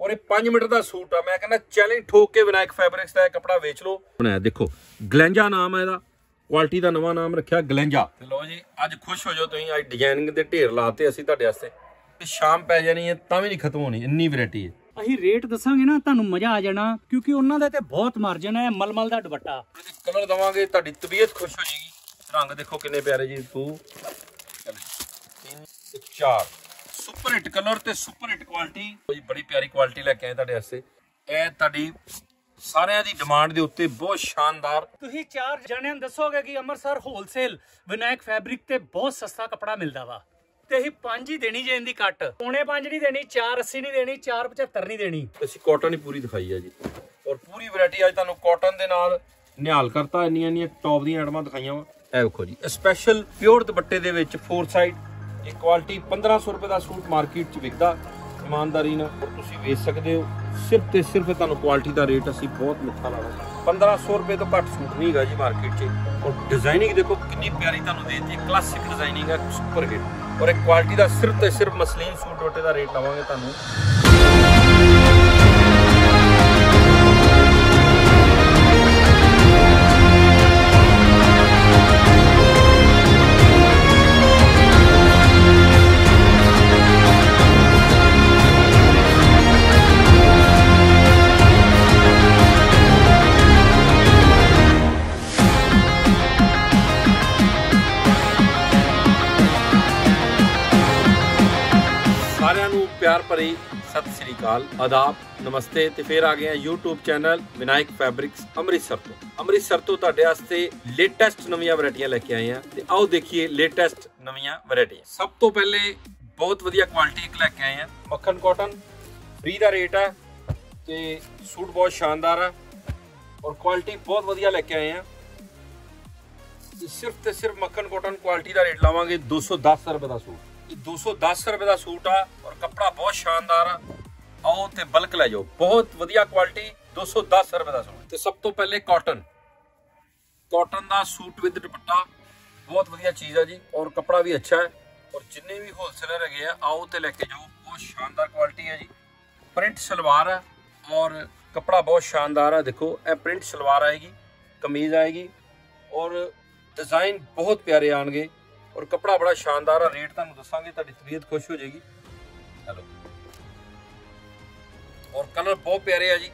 ਔਰ ਇਹ 5 ਮੀਟਰ ਦਾ ਸੂਟ ਆ। ਮੈਂ ਕਹਿੰਦਾ ਚੈਲੰਜ ਠੋਕ ਕੇ ਵਿਨਾਇਕ ਫੈਬਰਿਕਸ ਦਾ ਇਹ ਕੱਪੜਾ ਵੇਚ ਲਓ। ਬਣਾਇਆ। ਦੇਖੋ ਗਲੈਂਜਾ ਨਾਮ ਹੈ ਇਹਦਾ। ਕੁਆਲਿਟੀ ਦਾ ਨਵਾਂ ਨਾਮ ਰੱਖਿਆ ਗਲੈਂਜਾ। ਤੇ ਲਓ ਜੀ ਅੱਜ ਖੁਸ਼ ਹੋ ਜਾਓ ਤੁਸੀਂ। ਅੱਜ ਡਿਜ਼ਾਈਨਿੰਗ ਦੇ ਢੇਰ ਲਾਤੇ ਅਸੀਂ ਤੁਹਾਡੇ ਵਾਸਤੇ। ਤੇ ਸ਼ਾਮ ਪੈ ਜਾਣੀ ਹੈ ਤਾਂ ਵੀ ਨਹੀਂ ਖਤਮ ਹੋਣੀ। ਇੰਨੀ ਵੈਰਾਈਟੀ ਹੈ। ਅਸੀਂ ਰੇਟ ਦੱਸਾਂਗੇ ਨਾ ਤੁਹਾਨੂੰ ਮਜ਼ਾ ਆ ਜਾਣਾ ਕਿਉਂਕਿ ਉਹਨਾਂ ਦਾ ਤੇ ਬਹੁਤ ਮਾਰਜਨ ਹੈ ਮਲਮਲ ਦਾ ਦੁਪੱਟਾ। ਕਲਰ ਦਵਾਂਗੇ ਤੁਹਾਡੀ ਤਬੀਅਤ ਖੁਸ਼ ਹੋ ਜਾਏਗੀ। ਰੰਗ ਦੇਖੋ ਕਿੰਨੇ ਪਿਆਰੇ ਜੀ 2 3 ਤੇ 4 ਸੁਪਰ ਹਿੱਟ ਕਲਰ ਤੇ ਸੁਪਰ ਹਿੱਟ ਕੁਆਲਿਟੀ। ਜੀ ਬੜੀ ਪਿਆਰੀ ਕੁਆਲਿਟੀ ਲੈ ਕੇ ਆਏ ਤੁਹਾਡੇ ਵਾਸਤੇ। ਇਹ ਤੁਹਾਡੀ ਸਾਰਿਆਂ ਦੀ ਡਿਮਾਂਡ ਦੇ ਉੱਤੇ ਬਹੁਤ ਸ਼ਾਨਦਾਰ। ਤੁਸੀਂ ਚਾਰ ਜਣਿਆਂ ਨੂੰ ਦੱਸੋਗੇ ਕਿ ਅੰਮ੍ਰਿਤਸਰ ਹੋਲਸੇਲ ਵਿਨਾਇਕ ਫੈਬਰਿਕ ਤੇ ਬਹੁਤ ਸਸਤਾ ਕੱਪੜਾ ਮਿਲਦਾ ਵਾ। ਤੇ ਅਸੀਂ ਪੰਜ ਹੀ ਦੇਣੀ ਜੇ ਇਹਦੀ ਕੱਟ ਪੌਣੇ ਪੰਜ ਨਹੀਂ ਦੇਣੀ 480 ਨਹੀਂ ਦੇਣੀ 475 ਨਹੀਂ ਦੇਣੀ। ਅਸੀਂ ਕਾਟਨ ਹੀ ਪੂਰੀ ਦਿਖਾਈ ਹੈ ਜੀ। ਔਰ ਪੂਰੀ ਵੈਰਾਈਟੀ ਅੱਜ ਤੁਹਾਨੂੰ ਕਾਟਨ ਦੇ ਨਾਲ ਨਿਹਾਲ ਕਰਤਾ। ਇੰਨੀਆਂ ਇੰਨੀਆਂ ਟੌਪ ਦੀਆਂ ਆਈਟਮਾਂ ਦਿਖਾਈਆਂ ਵਾ। ਇਹ ਵੇਖੋ ਜੀ ਸਪੈਸ਼ਲ ਪਿਓਰ ਦੁਪੱਟੇ ਦੇ ਵਿੱਚ ਫੋਰ ਸਾਈਡ ਇਹ ਕੁਆਲਿਟੀ 1500 ਰੁਪਏ ਦਾ ਸੂਟ ਮਾਰਕੀਟ 'ਚ ਵਿਕਦਾ। ਇਮਾਨਦਾਰੀ ਨਾਲ ਔਰ ਤੁਸੀਂ ਵੇਚ ਸਕਦੇ ਹੋ। ਸਿਰਫ ਤੇ ਸਿਰਫ ਤੁਹਾਨੂੰ ਕੁਆਲਿਟੀ ਦਾ ਰੇਟ ਅਸੀਂ ਬਹੁਤ ਮਿੱਠਾ ਲਾਵਾਂਗੇ 1500 ਰੁਪਏ ਤੋਂ ਘੱਟ ਸੂਟ ਨਹੀਂ ਹੈਗਾ ਜੀ ਮਾਰਕੀਟ 'ਚ। ਔਰ ਡਿਜ਼ਾਈਨਿੰਗ ਦੇਖੋ ਕਿੰਨੀ ਪਿਆਰੀ ਤੁਹਾਨੂੰ ਦੇ ਦਿੱਤੀ। ਕਲਾਸਿਕ ਡਿਜ਼ਾਈਨਿੰਗ ਹੈ ਸੁਪਰ ਹਿੱਟ ਔਰ ਇਹ ਕੁਆਲਿਟੀ ਦਾ ਸਿਰਫ ਤੇ ਸਿਰਫ ਮਸਲੀਨ ਸੂਟ ਦੁਪੱਟੇ ਦਾ ਰੇਟ ਲਾਵਾਂਗੇ ਤੁਹਾਨੂੰ। ਪਿਆਰ ਭਰੀ ਸਤਿ ਸ੍ਰੀ ਅਕਾਲ, ਆਦਾਬ, ਨਮਸਤੇ ਤੇ ਫੇਰ ਆ ਗਏ ਆ YouTube channel Vinayak Fabrics Amritsar ਤੋਂ। ਅੰਮ੍ਰਿਤਸਰ ਤੋਂ ਤੁਹਾਡੇ ਵਾਸਤੇ ਲੇਟੈਸਟ ਨਵੀਆਂ ਵੈਰਾਈਟੀਆਂ ਲੈ ਕੇ ਆਏ ਆ ਤੇ ਆਓ ਦੇਖੀਏ ਲੇਟੈਸਟ ਨਵੀਆਂ ਵੈਰਾਈਟੀਆਂ ਸਭ ਤੋਂ ਪਹਿਲੇ ਬਹੁਤ ਵਧੀਆ ਕੁਆਲਿਟੀ ਇੱਕ ਲੈ ਕੇ ਆਏ ਆ ਮੱਖਣ ਕਾਟਨ ਫ੍ਰੀ ਦਾ ਰੇਟ ਆ ਤੇ ਸੂਟ ਬਹੁਤ ਸ਼ਾਨਦਾਰ ਆ ਔਰ ਕੁਆਲਿਟੀ ਬਹੁਤ ਵਧੀਆ ਲੈ ਕੇ ਆਏ ਆ ਸਿਰਫ ਤੇ ਸਿਰਫ ਮੱਖਣ ਕਾਟਨ ਕੁਆਲਿਟੀ ਦਾ ਰੇਟ ਲਾਵਾਂਗੇ 210 ਰੁਪਏ ਦਾ ਸੂਟ। ਇਹ 210 ਰੁਪਏ ਦਾ ਸੂਟ ਆ ਔਰ ਕੱਪੜਾ ਬਹੁਤ ਸ਼ਾਨਦਾਰ ਆ। ਆਓ ਤੇ ਬਲਕ ਲੈ ਜਾਓ। ਬਹੁਤ ਵਧੀਆ ਕੁਆਲਿਟੀ 210 ਰੁਪਏ ਦਾ ਸੂਟ। ਤੇ ਸਭ ਤੋਂ ਪਹਿਲੇ ਕਾਟਨ ਕਾਟਨ ਦਾ ਸੂਟ ਵਿਦ ਦੁਪੱਟਾ, ਬਹੁਤ ਵਧੀਆ ਚੀਜ਼ ਆ ਜੀ ਔਰ ਕੱਪੜਾ ਵੀ ਅੱਛਾ ਹੈ। ਔਰ ਜਿੰਨੇ ਵੀ ਹੋਲਸੇਲਰ ਹੈਗੇ ਆ, ਆਓ ਤੇ ਲੈ ਕੇ ਜਾਓ। ਬਹੁਤ ਸ਼ਾਨਦਾਰ ਕੁਆਲਿਟੀ ਹੈ ਜੀ। ਪ੍ਰਿੰਟ ਸਲਵਾਰ ਆ ਔਰ ਕੱਪੜਾ ਬਹੁਤ ਸ਼ਾਨਦਾਰ ਆ। ਦੇਖੋ, ਇਹ ਪ੍ਰਿੰਟ ਸਲਵਾਰ ਆਏਗੀ, ਕਮੀਜ਼ ਆਏਗੀ ਔਰ ਡਿਜ਼ਾਈਨ ਬਹੁਤ ਪਿਆਰੇ ਆਣਗੇ ਔਰ ਕੱਪੜਾ ਬੜਾ ਸ਼ਾਨਦਾਰ ਆ, ਰੇਟ ਤੁਹਾਨੂੰ ਦੱਸਾਂਗੇ, ਤੁਹਾਡੀ ਤਬੀਅਤ ਖੁਸ਼ ਹੋ ਜਾਏਗੀ। ਹੈਲੋ। ਔਰ ਕਲਰ ਬਹੁਤ ਪਿਆਰੇ ਆ ਜੀ।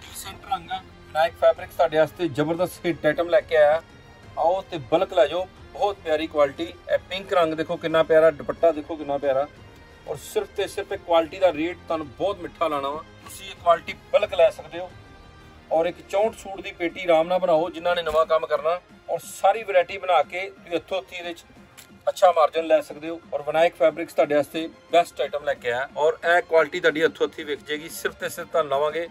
ਡੀਸੈਂਟ ਰੰਗ ਆ। ਵਿਨਾਇਕ ਫੈਬਰਿਕਸ ਤੁਹਾਡੇ ਵਾਸਤੇ ਜ਼ਬਰਦਸਤ ਹਿੱਟ ਆਈਟਮ ਲੈ ਕੇ ਆਇਆ। ਆਓ ਤੇ ਬਲਕ ਲੈ ਜਾਓ। ਬਹੁਤ ਪਿਆਰੀ ਕੁਆਲਿਟੀ ਇਹ ਪਿੰਕ ਰੰਗ ਦੇਖੋ ਕਿੰਨਾ ਪਿਆਰਾ, ਦੁਪੱਟਾ ਦੇਖੋ ਕਿੰਨਾ ਪਿਆਰਾ। ਔਰ ਸਿਰਫ ਤੇ ਸਿਰਫ ਇਹ ਕੁਆਲਿਟੀ ਦਾ ਰੇਟ ਤੁਹਾਨੂੰ ਬਹੁਤ ਮਿੱਠਾ ਲਾਣਾ ਵਾ। ਤੁਸੀਂ ਇਹ ਕੁਆਲਿਟੀ ਬਲਕ ਲੈ ਸਕਦੇ ਹੋ। ਔਰ ਇੱਕ 64 ਸੂਟ ਦੀ ਪੇਟੀ ਆਰਾਮ ਨਾਲ ਬਣਾਓ, ਜਿਨ੍ਹਾਂ ਨੇ ਨਵਾਂ ਕੰਮ ਕਰਨਾ। ਔਰ ਸਾਰੀ ਵੈਰਾਈਟੀ ਬਣਾ ਕੇ ਤੁਸੀਂ ਇੱਥੋਂ ਉੱਥੇ ਇਹਦੇ ਚ ਅੱਛਾ ਮਾਰਜਨ ਲੈ ਸਕਦੇ ਹੋ ਔਰ ਵਿਨਾਇਕ ਫੈਬਰਿਕਸ ਤੁਹਾਡੇ ਵਾਸਤੇ ਬੈਸਟ ਆਈਟਮ ਲੈ ਕੇ ਆਇਆ ਔਰ ਇਹ ਕੁਆਲਿਟੀ ਤੁਹਾਡੀ ਇੱਥੋਂ ਉੱਥੇ ਵਿਕ ਜੇਗੀ ਸਿਰਫ ਤੇ ਸਿਰਫ ਤੁਹਾਨੂੰ ਲਵਾਂਗੇ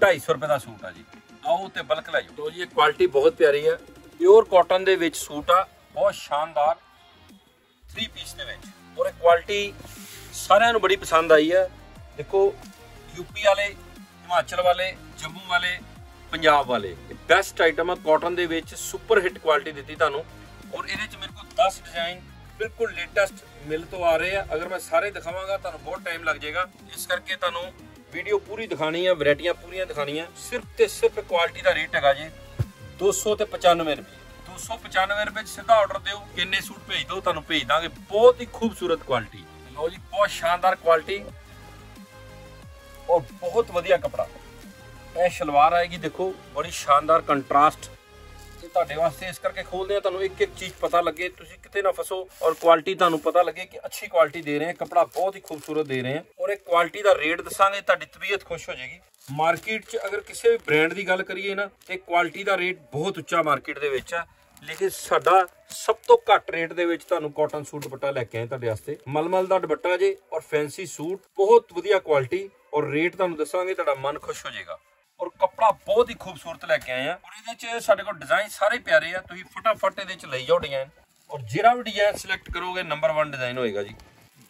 250 ਰੁਪਏ ਦਾ ਸੂਟ ਆ ਜੀ। ਆਓ ਤੇ ਬਲਕ ਲੈ ਜਾਓ। ਲਓ ਜੀ ਇਹ ਕੁਆਲਿਟੀ ਬਹੁਤ ਪਿਆਰੀ ਹੈ ਪਿਓਰ ਕਾਟਨ ਦੇ ਵਿੱਚ ਸੂਟ ਆ ਬਹੁਤ ਸ਼ਾਨਦਾਰ 3 ਪੀਸ ਦੇ ਵਿੱਚ। ਔਰ ਇਹ ਕੁਆਲਿਟੀ ਸਾਰਿਆਂ ਨੂੰ ਬੜੀ ਪਸੰਦ ਆਈ ਹੈ ਦੇਖੋ ਯੂਪੀ ਵਾਲੇ ਹਿਮਾਚਲ ਵਾਲੇ ਜੰਮੂ ਵਾਲੇ ਪੰਜਾਬ ਵਾਲੇ। ਬੈਸਟ ਆਈਟਮ ਆ। ਕਾਟਨ ਦੇ ਵਿੱਚ ਸੁਪਰ ਹਿੱਟ ਕੁਆਲਿਟੀ ਦਿੱਤੀ ਤੁਹਾਨੂੰ। ਔਰ ਇਹਦੇ ਚ ਮੇਰੇ ਕੋਲ 10 ਡਿਜ਼ਾਈਨ ਬਿਲਕੁਲ ਲੇਟੈਸਟ ਮਿਲ ਤੋਂ ਆ ਰਹੇ ਆ। ਅਗਰ ਮੈਂ ਸਾਰੇ ਦਿਖਾਵਾਂਗਾ, ਤੁਹਾਨੂੰ ਬਹੁਤ ਟਾਈਮ ਲੱਗ ਜਾਏਗਾ। ਇਸ ਕਰਕੇ ਤੁਹਾਨੂੰ ਵੀਡੀਓ ਪੂਰੀ ਦਿਖਾਣੀ ਹੈ ਵੈਰਾਈਟੀਆਂ ਪੂਰੀਆਂ ਦਿਖਾਣੀਆਂ ਸਿਰਫ ਤੇ ਸਿਰਫ ਕੁਆਲਿਟੀ ਦਾ ਰੇਟ ਹੈਗਾ ਜੀ 200 ਤੇ 95 ਰੁਪਏ। 295 ਰੁਪਏ ਚ ਸਿੱਧਾ ਆਰਡਰ ਦਿਓ ਕਿੰਨੇ ਸੂਟ ਭੇਜ ਦਿਓ, ਤੁਹਾਨੂੰ ਭੇਜ ਦਾਂਗੇ। ਬਹੁਤ ਹੀ ਖੂਬਸੂਰਤ ਕੁਆਲਿਟੀ ਲਓ ਜੀ, ਬਹੁਤ ਸ਼ਾਨਦਾਰ ਕੁਆਲਿਟੀ ਔਰ ਬਹੁਤ ਵਧੀਆ ਕਪੜਾ। ਇਹ ਸ਼ਲਵਾਰ ਆਏਗੀ, ਦੇਖੋ, ਬੜੀ ਸ਼ਾਨਦਾਰ ਕੰਟਰਾਸਟ ਤੇ ਤੁਹਾਡੇ ਵਾਸਤੇ ਇਸ ਕਰਕੇ ਖੋਲਦੇ ਆ ਤੁਹਾਨੂੰ ਇੱਕ ਇੱਕ ਚੀਜ਼ ਪਤਾ ਲੱਗੇ, ਤੁਸੀਂ ਕਿਤੇ ਨਾ ਫਸੋ ਔਰ ਕੁਆਲਿਟੀ ਤੁਹਾਨੂੰ ਪਤਾ ਲੱਗੇ ਕਿ ਅੱਛੀ ਕੁਆਲਿਟੀ ਦੇ ਰਹੇ ਆ ਕਪੜਾ ਬਹੁਤ ਹੀ ਖੂਬਸੂਰਤ ਦੇ ਰਹੇ ਆ ਔਰ ਇਹ ਕੁਆਲਿਟੀ ਦਾ ਰੇਟ ਦੱਸਾਂਗੇ, ਤੁਹਾਡੀ ਤਬੀਅਤ ਖੁਸ਼ ਹੋ ਜਾਏਗੀ। ਮਾਰਕੀਟ 'ਚ ਅਗਰ ਕਿਸੇ ਵੀ ਬ੍ਰਾਂਡ ਦੀ ਗੱਲ ਕਰੀਏ ਨਾ ਤੇ ਕੁਆਲਿਟੀ ਦਾ ਰੇਟ ਬਹੁਤ ਉੱਚਾ ਮਾਰਕੀਟ ਦੇ ਵਿੱਚ ਆ। ਲੇਕਿਨ ਸਾਡਾ ਸਭ ਤੋਂ ਘੱਟ ਰੇਟ ਦੇ ਵਿੱਚ ਤੁਹਾਨੂੰ ਕਾਟਨ ਸੂਟ ਦੁਪੱਟਾ ਲੈ ਕੇ ਆਏ ਤੁਹਾਡੇ ਵਾਸਤੇ। ਮਲਮਲ ਦਾ ਦੁਪੱਟਾ ਜੇ ਔਰ ਫੈਂਸੀ ਸੂਟ ਬਹੁਤ ਵਧੀਆ ਕੁਆਲਿਟੀ ਔਰ ਰੇਟ ਤੁਹਾਨੂੰ ਦੱਸਾਂਗੇ, ਤੁਹਾਡਾ ਮਨ ਖੁਸ਼ ਹੋ ਜਾਏਗਾ। ਔਰ ਕੱਪੜਾ ਬਹੁਤ ਹੀ ਖੂਬਸੂਰਤ ਲੈ ਕੇ ਆਏ ਆ। ਔਰ ਇਹਦੇ 'ਚ ਸਾਡੇ ਕੋਲ ਡਿਜ਼ਾਈਨ ਸਾਰੇ ਪਿਆਰੇ ਆ। ਤੁਸੀਂ ਫਟਾਫਟ ਇਹਦੇ 'ਚ ਲਈ ਜਾਓ ਡਿਜ਼ਾਈਨ ਔਰ ਜਿਹੜਾ ਵੀ ਡਿਜ਼ਾਈਨ ਸਿਲੈਕਟ ਕਰੋਗੇ ਨੰਬਰ 1 ਡਿਜ਼ਾਈਨ ਹੋਏਗਾ ਜੀ।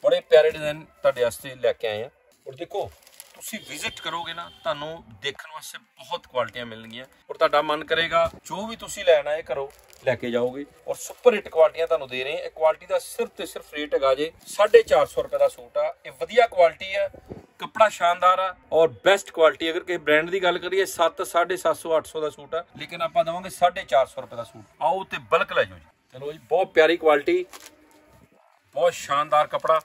ਬੜੇ ਪਿਆਰੇ ਡਿਜ਼ਾਈਨ ਤੁਹਾਡੇ ਵਾਸਤੇ ਲੈ ਕੇ ਆਏ ਆ। ਔਰ ਦੇਖੋ, ਤੁਸੀਂ ਵਿਜ਼ਿਟ ਕਰੋਗੇ ਨਾ, ਤੁਹਾਨੂੰ ਦੇਖਣ ਵਾਸਤੇ ਬਹੁਤ ਕੁਆਲਿਟੀਆਂ ਮਿਲਣਗੀਆਂ। ਔਰ ਤੁਹਾਡਾ ਮਨ ਕਰੇਗਾ, ਜੋ ਵੀ ਤੁਸੀਂ ਲੈਣਾ ਹੈ ਕਰੋ ਲੈ ਕੇ ਜਾਓਗੇ। ਔਰ ਸੁਪਰ ਹਿੱਟ ਕੁਆਲਿਟੀਆਂ ਤੁਹਾਨੂੰ ਦੇ ਰਹੇ ਹਾਂ ਇਹ ਕੁਆਲਿਟੀ ਦਾ ਸਿਰਫ ਤੇ ਸਿਰਫ ਰੇਟ ਹੈਗਾ ਜੇ 450 ਰੁਪਏ ਦਾ ਸੂਟ ਆ। ਇਹ ਵਧੀਆ ਕੁਆਲਿਟੀ ਆ। ਕੱਪੜਾ ਸ਼ਾਨਦਾਰ ਆ ਔਰ ਬੈਸਟ ਕੁਆਲਿਟੀ ਅਗਰ ਕਿਸੇ ਬ੍ਰਾਂਡ ਦੀ ਗੱਲ ਕਰੀਏ 7 750 800 ਦਾ ਸੂਟ ਆ। ਲੇਕਿਨ ਆਪਾਂ ਦਵਾਂਗੇ 450 ਰੁਪਏ ਦਾ ਸੂਟ। ਆਓ ਤੇ ਬਲਕ ਲੈ ਜਾਓ ਜੀ। ਚਲੋ ਜੀ, ਬਹੁਤ ਪਿਆਰੀ ਕੁਆਲਿਟੀ ਬਹੁਤ ਸ਼ਾਨਦਾਰ ਕਪੜਾ।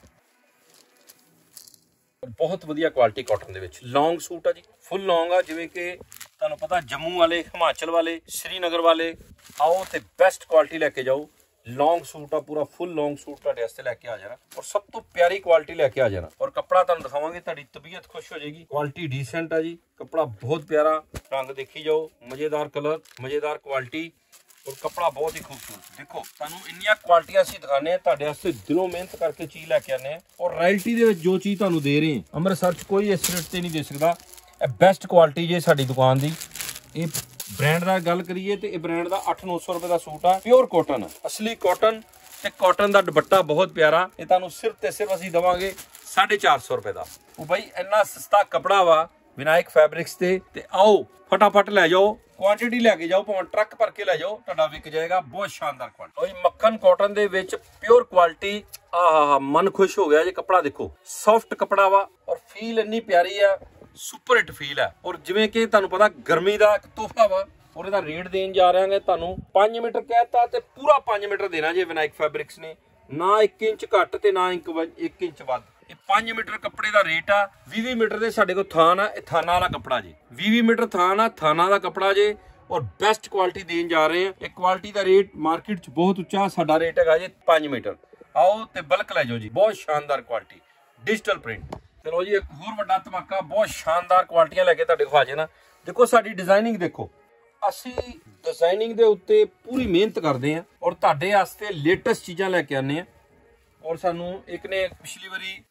ਬਹੁਤ ਵਧੀਆ ਕੁਆਲਿਟੀ ਕਾਟਨ ਦੇ ਵਿੱਚ। ਲੌਂਗ ਸੂਟ ਆ ਜੀ ਫੁੱਲ ਲੌਂਗ ਆ, ਜਿਵੇਂ ਕਿ ਤੁਹਾਨੂੰ ਪਤਾ ਜੰਮੂ ਵਾਲੇ, ਹਿਮਾਚਲ ਵਾਲੇ, ਸ਼੍ਰੀਨਗਰ ਵਾਲੇ। ਆਓ ਤੇ ਬੈਸਟ ਕੁਆਲਿਟੀ ਲੈ ਕੇ ਜਾਓ। ਲੌਂਗ ਸੂਟ ਆ, ਪੂਰਾ ਫੁੱਲ ਲੌਂਗ ਸੂਟ ਤੁਹਾਡੇ ਵਾਸਤੇ ਲੈ ਕੇ ਆ ਜਾਣਾ। ਔਰ ਸਭ ਤੋਂ ਪਿਆਰੀ ਕੁਆਲਿਟੀ ਲੈ ਕੇ ਆ ਜਾਣਾ। ਔਰ ਕੱਪੜਾ ਤੁਹਾਨੂੰ ਦਿਖਾਵਾਂਗੇ, ਤੁਹਾਡੀ ਤਬੀਅਤ ਖੁਸ਼ ਹੋ ਜਾਏਗੀ। ਕੁਆਲਿਟੀ ਡੀਸੈਂਟ ਆ ਜੀ। ਕੱਪੜਾ ਬਹੁਤ ਪਿਆਰਾ, ਰੰਗ ਦੇਖੀ ਜਾਓ, ਮਜ਼ੇਦਾਰ ਕਲਰ ਮਜ਼ੇਦਾਰ ਕੁਆਲਿਟੀ ਔਰ ਕੱਪੜਾ ਬਹੁਤ ਹੀ ਖੂਬਸੂਰਤ। ਦੇਖੋ, ਤੁਹਾਨੂੰ ਇੰਨੀਆਂ ਕੁਆਲਿਟੀਆਂ ਅਸੀਂ ਦਿਖਾਣੇ ਆ ਤੁਹਾਡੇ ਵਾਸਤੇ ਦਿਲੋਂ ਮਿਹਨਤ ਕਰਕੇ ਚੀਜ਼ ਲੈ ਕੇ ਆਨੇ ਆ ਔਰ ਰਾਇਲਟੀ ਦੇ ਵਿੱਚ ਜੋ ਚੀਜ਼ ਤੁਹਾਨੂੰ ਦੇ ਰਹੇ ਆ ਅੰਮ੍ਰਿਤਸਰ 'ਚ ਕੋਈ ਇਸ ਰੇਟ ਤੇ ਨਹੀਂ ਦੇ ਸਕਦਾ। ਇਹ ਬੈਸਟ ਕੁਆਲਿਟੀ ਜੇ ਸਾਡੀ ਦੁਕਾਨ ਦੀ। ਇਹ ਬ੍ਰਾਂਡ ਦਾ ਗੱਲ ਕਰੀਏ ਤੇ ਇਹ ਬ੍ਰਾਂਡ ਦਾ 8-900 ਰੁਪਏ ਦਾ ਸੂਟ ਆ ਪਿਓਰ ਕਾਟਨ ਅਸਲੀ ਕਾਟਨ ਤੇ ਕਾਟਨ ਦਾ ਦੁਪੱਟਾ ਬਹੁਤ ਪਿਆਰਾ। ਇਹ ਤੁਹਾਨੂੰ ਸਿਰਫ ਤੇ ਸਿਰਫ ਅਸੀਂ ਦਵਾਂਗੇ 450 ਰੁਪਏ ਦਾ। ਉਹ ਬਾਈ ਇੰਨਾ ਸਸਤਾ ਕਪੜਾ ਵਾ ਵਿਨਾਇਕ ਫੈਬਰਿਕਸ ਤੇ ਤੇ ਆਓ ਫਟਾਫਟ ਲੈ ਜਾਓ ਕੁਆਂਟੀਟੀ ਲੈ ਕੇ ਜਾਓ, ਭਾਵੇਂ ਟਰੱਕ ਭਰ ਕੇ ਲੈ ਜਾਓ, ਤੁਹਾਡਾ ਵਿਕ ਜਾਏਗਾ, ਬਹੁਤ ਸ਼ਾਨਦਾਰ ਕੁਆਲਿਟੀ ਓਏ ਮੱਖਣ ਕਾਟਨ ਦੇ ਵਿੱਚ ਪਿਓਰ ਕੁਆਲਿਟੀ ਆਹਾ ਮਨ ਖੁਸ਼ ਹੋ ਗਿਆ ਜੇ ਕਪੜਾ ਦੇਖੋ। ਸੌਫਟ ਕਪੜਾ ਵਾ ਔਰ ਫੀਲ ਇੰਨੀ ਪਿਆਰੀ ਆ ਸੁਪਰ ਹਿੱਟ ਫੀਲ ਹੈ। ਔਰ ਜਿਵੇਂ ਕਿ ਤੁਹਾਨੂੰ ਪਤਾ ਗਰਮੀ ਦਾ ਇੱਕ ਤੋਹਫਾ ਵਾ, ਔਰ ਇਹਦਾ ਰੇਟ ਦੇਣ ਜਾ ਰਹੇ ਹਾਂਗੇ ਤੁਹਾਨੂੰ 5 ਮੀਟਰ ਕਹਿਤਾ ਤੇ ਪੂਰਾ 5 ਮੀਟਰ ਦੇਣਾ ਜੇ ਵਿਨਾਇਕ ਫੈਬਰਿਕਸ ਨੇ। ਨਾ 1 ਇੰਚ ਘੱਟ ਤੇ ਨਾ 1 ਇੰਚ ਵੱਧ। ਇਹ 5 ਮੀਟਰ ਕੱਪੜੇ ਦਾ ਰੇਟ ਆ 20 ਮੀਟਰ ਦੇ ਸਾਡੇ ਕੋਲ ਥਾਨ ਆ ਇਹ ਥਾਨਾ ਵਾਲਾ ਕੱਪੜਾ ਜੀ। 20 ਮੀਟਰ ਥਾਨ ਆ ਥਾਨਾ ਦਾ ਕੱਪੜਾ ਜੇ, ਔਰ ਬੈਸਟ ਕੁਆਲਿਟੀ ਦੇਣ ਜਾ ਰਹੇ ਆ ਇਹ ਕੁਆਲਿਟੀ ਦਾ ਰੇਟ ਮਾਰਕੀਟ 'ਚ ਬਹੁਤ ਉੱਚਾ, ਸਾਡਾ ਰੇਟ ਹੈਗਾ ਜੀ 5 ਮੀਟਰ। ਆਓ ਤੇ ਬਲਕ ਲੈ ਜਾਓ ਜੀ, ਬਹੁਤ ਸ਼ਾਨਦਾਰ ਕੁਆਲਿਟੀ ਡਿਜੀਟਲ ਪ੍ਰਿੰਟ ਚਲੋ ਜੀ, ਇੱਕ ਹੋਰ ਵੱਡਾ ਧਮਾਕਾ, ਬਹੁਤ ਸ਼ਾਨਦਾਰ ਕੁਆਲਿਟੀਆਂ ਲੈ ਕੇ ਤੁਹਾਡੇ ਕੋਲ ਹਾਜ਼ਰ ਨਾ ਦੇਖੋ, ਸਾਡੀ ਡਿਜ਼ਾਈਨਿੰਗ ਦੇਖੋ। ਅਸੀਂ ਡਿਜ਼ਾਈਨਿੰਗ ਦੇ ਉੱਤੇ ਪੂਰੀ ਮਿਹਨਤ ਕਰਦੇ ਆਂ ਔਰ ਤੁਹਾਡੇ ਵਾਸਤੇ ਲੇਟੈਸਟ ਚੀਜ਼ਾਂ ਲੈ ਕੇ ਆਨੇ ਆ ਔਰ ਸਾਨੂੰ ਇੱਕ ਨੇ ਪਿਛਲੀ ਵਾਰੀ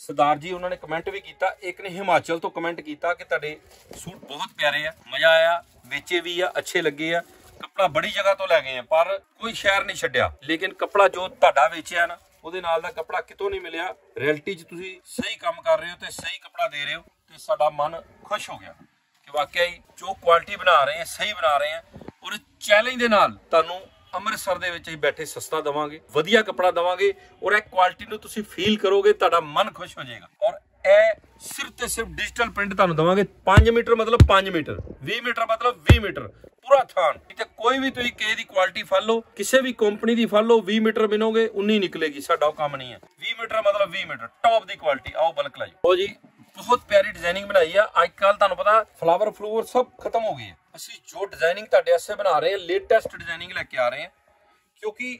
ਸਰਦਾਰ ਜੀ ਉਹਨਾਂ ਨੇ ਕਮੈਂਟ ਵੀ ਕੀਤਾ, ਇੱਕ ਨੇ ਹਿਮਾਚਲ ਤੋਂ ਕਮੈਂਟ ਕੀਤਾ ਕਿ ਤੁਹਾਡੇ ਸੂਟ ਬਹੁਤ ਪਿਆਰੇ ਆ, ਮਜ਼ਾ ਆਇਆ, ਵੇਚੇ ਵੀ ਆ, ਅੱਛੇ ਲੱਗੇ ਆ। ਕੱਪੜਾ ਬੜੀ ਜਗ੍ਹਾ ਤੋਂ ਲੈ ਗਏ ਆ, ਪਰ ਕੋਈ ਸ਼ਹਿਰ ਨਹੀਂ ਛੱਡਿਆ। ਲੇਕਿਨ ਕੱਪੜਾ ਜੋ ਤੁਹਾਡਾ ਵੇਚਿਆ ਨਾ ਉਹਦੇ ਨਾਲ ਦਾ ਕੱਪੜਾ ਕਿਤੋਂ ਨਹੀਂ ਮਿਲਿਆ। ਰਿਐਲਿਟੀ 'ਚ ਤੁਸੀਂ ਸਹੀ ਕੰਮ ਕਰ ਰਹੇ ਹੋ ਤੇ ਸਹੀ ਕੱਪੜਾ ਦੇ ਰਹੇ ਹੋ ਤੇ ਸਾਡਾ ਮਨ ਖੁਸ਼ ਹੋ ਗਿਆ ਕਿ ਵਾਕਿਆ ਹੀ ਜੋ ਕੁਆਲਿਟੀ ਬਣਾ ਰਹੇ ਆ ਸਹੀ ਬਣਾ ਰਹੇ ਆ ਔਰ ਚੈਲੰਜ ਦੇ ਨਾਲ ਤੁਹਾਨੂੰ ਅੰਮ੍ਰਿਤਸਰ ਦੇ ਵਿੱਚ ਹੀ ਬੈਠੇ ਸਸਤਾ ਦਵਾਂਗੇ, ਵਧੀਆ ਕੱਪੜਾ ਦਵਾਂਗੇ ਔਰ ਇਹ ਕੁਆਲਿਟੀ ਨੂੰ ਤੁਸੀਂ ਫੀਲ ਕਰੋਗੇ, ਤੁਹਾਡਾ ਮਨ ਖੁਸ਼ ਹੋ ਜਾਏਗਾ ਔਰ ਇਹ ਸਿਰਫ ਤੇ ਸਿਰਫ ਡਿਜੀਟਲ ਪ੍ਰਿੰਟ ਤੁਹਾਨੂੰ ਦਵਾਂਗੇ। 5 ਮੀਟਰ ਮਤਲਬ 5 ਮੀਟਰ। 20 ਮੀਟਰ ਮਤਲਬ 20 ਮੀਟਰ। ਪੂਰਾ ਥਾਨ। ਤੇ ਕੋਈ ਵੀ ਤੁਸੀਂ ਕਿਸੇ ਦੀ ਕੁਆਲਿਟੀ ਫੜ ਲਓ, ਕਿਸੇ ਵੀ ਕੰਪਨੀ ਦੀ ਫੜ ਲਓ 20 ਮੀਟਰ ਬਿਨੋਗੇ ਉਨੀ ਨਿਕਲੇਗੀ। ਸਾਡਾ ਉਹ ਕੰਮ ਨਹੀਂ ਹੈ। 20 ਮੀਟਰ ਮਤਲਬ 20 ਮੀਟਰ। ਟੌਪ ਦੀ ਕੁਆਲਿਟੀ ਆਓ ਬਲਕ ਲਾਈ ਉਹ ਜੀ, ਬਹੁਤ ਪਿਆਰੀ ਡਿਜ਼ਾਈਨਿੰਗ ਬਣਾਈ ਆ। ਅੱਜ ਕੱਲ ਤੁਹਾਨੂੰ ਪਤਾ ਫਲਾਵਰ ਫਲੂਵਰ ਸਭ ਖਤਮ ਹੋ ਗਏ ਆ। ਅਸੀਂ ਜੋ ਡਿਜ਼ਾਈਨਿੰਗ ਤੁਹਾਡੇ ਵਾਸਤੇ ਬਣਾ ਰਹੇ ਹਾਂ ਲੇਟੈਸਟ ਡਿਜ਼ਾਈਨਿੰਗ ਲੈ ਕੇ ਆ ਰਹੇ ਹਾਂ ਕਿਉਂਕਿ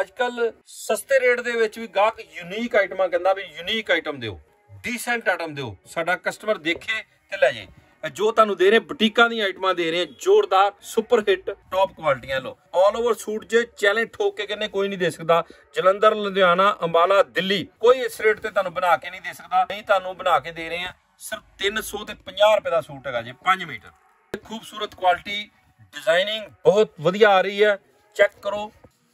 ਅੱਜ ਕੱਲ ਸਸਤੇ ਰੇਟ ਦੇ ਵਿੱਚ ਵੀ ਗਾਹਕ ਯੂਨੀਕ ਆਈਟਮਾਂ ਕਹਿੰਦਾ ਵੀ ਯੂਨੀਕ ਆਈਟਮ ਦਿਓ। ਡੀਸੈਂਟ ਆਈਟਮ ਦਿਓ, ਸਾਡਾ ਕਸਟਮਰ ਦੇਖੇ ਤੇ ਲੈ ਜਾਏ ਜੋ ਤੁਹਾਨੂੰ ਦੇ ਰਹੇ, ਬੁਟੀਕਾਂ ਦੀਆਂ ਆਈਟਮਾਂ ਦੇ ਰਹੇ, ਜ਼ੋਰਦਾਰ ਸੁਪਰ ਹਿੱਟ ਟੌਪ ਕੁਆਲਿਟੀਆਂ ਲੋ ਆਲ ਓਵਰ ਸੂਟ ਜੇ ਚੈਲੰਜ ਠੋਕ ਕੇ ਕਹਿੰਦੇ ਕੋਈ ਨਹੀਂ ਦੇ ਸਕਦਾ। ਜਲੰਧਰ, ਲੁਧਿਆਣਾ, ਅੰਬਾਲਾ, ਦਿੱਲੀ, ਕੋਈ ਇਸ ਰੇਟ ਤੇ ਤੁਹਾਨੂੰ ਬਣਾ ਕੇ ਨਹੀਂ ਦੇ ਸਕਦਾ। ਨਹੀਂ ਤੁਹਾਨੂੰ ਬਣਾ ਕੇ ਦੇ ਰਹੇ ਆ, ਸਿਰਫ 300 ਤੇ 50 ਰੁਪਏ ਦਾ ਸੂਟ ਹੈਗਾ ਜੀ 5 ਮੀਟਰ। ਖੂਬਸੂਰਤ ਕੁਆਲਿਟੀ ਡਿਜ਼ਾਈਨਿੰਗ ਬਹੁਤ ਵਧੀਆ ਆ ਰਹੀ ਹੈ। ਚੈੱਕ ਕਰੋ,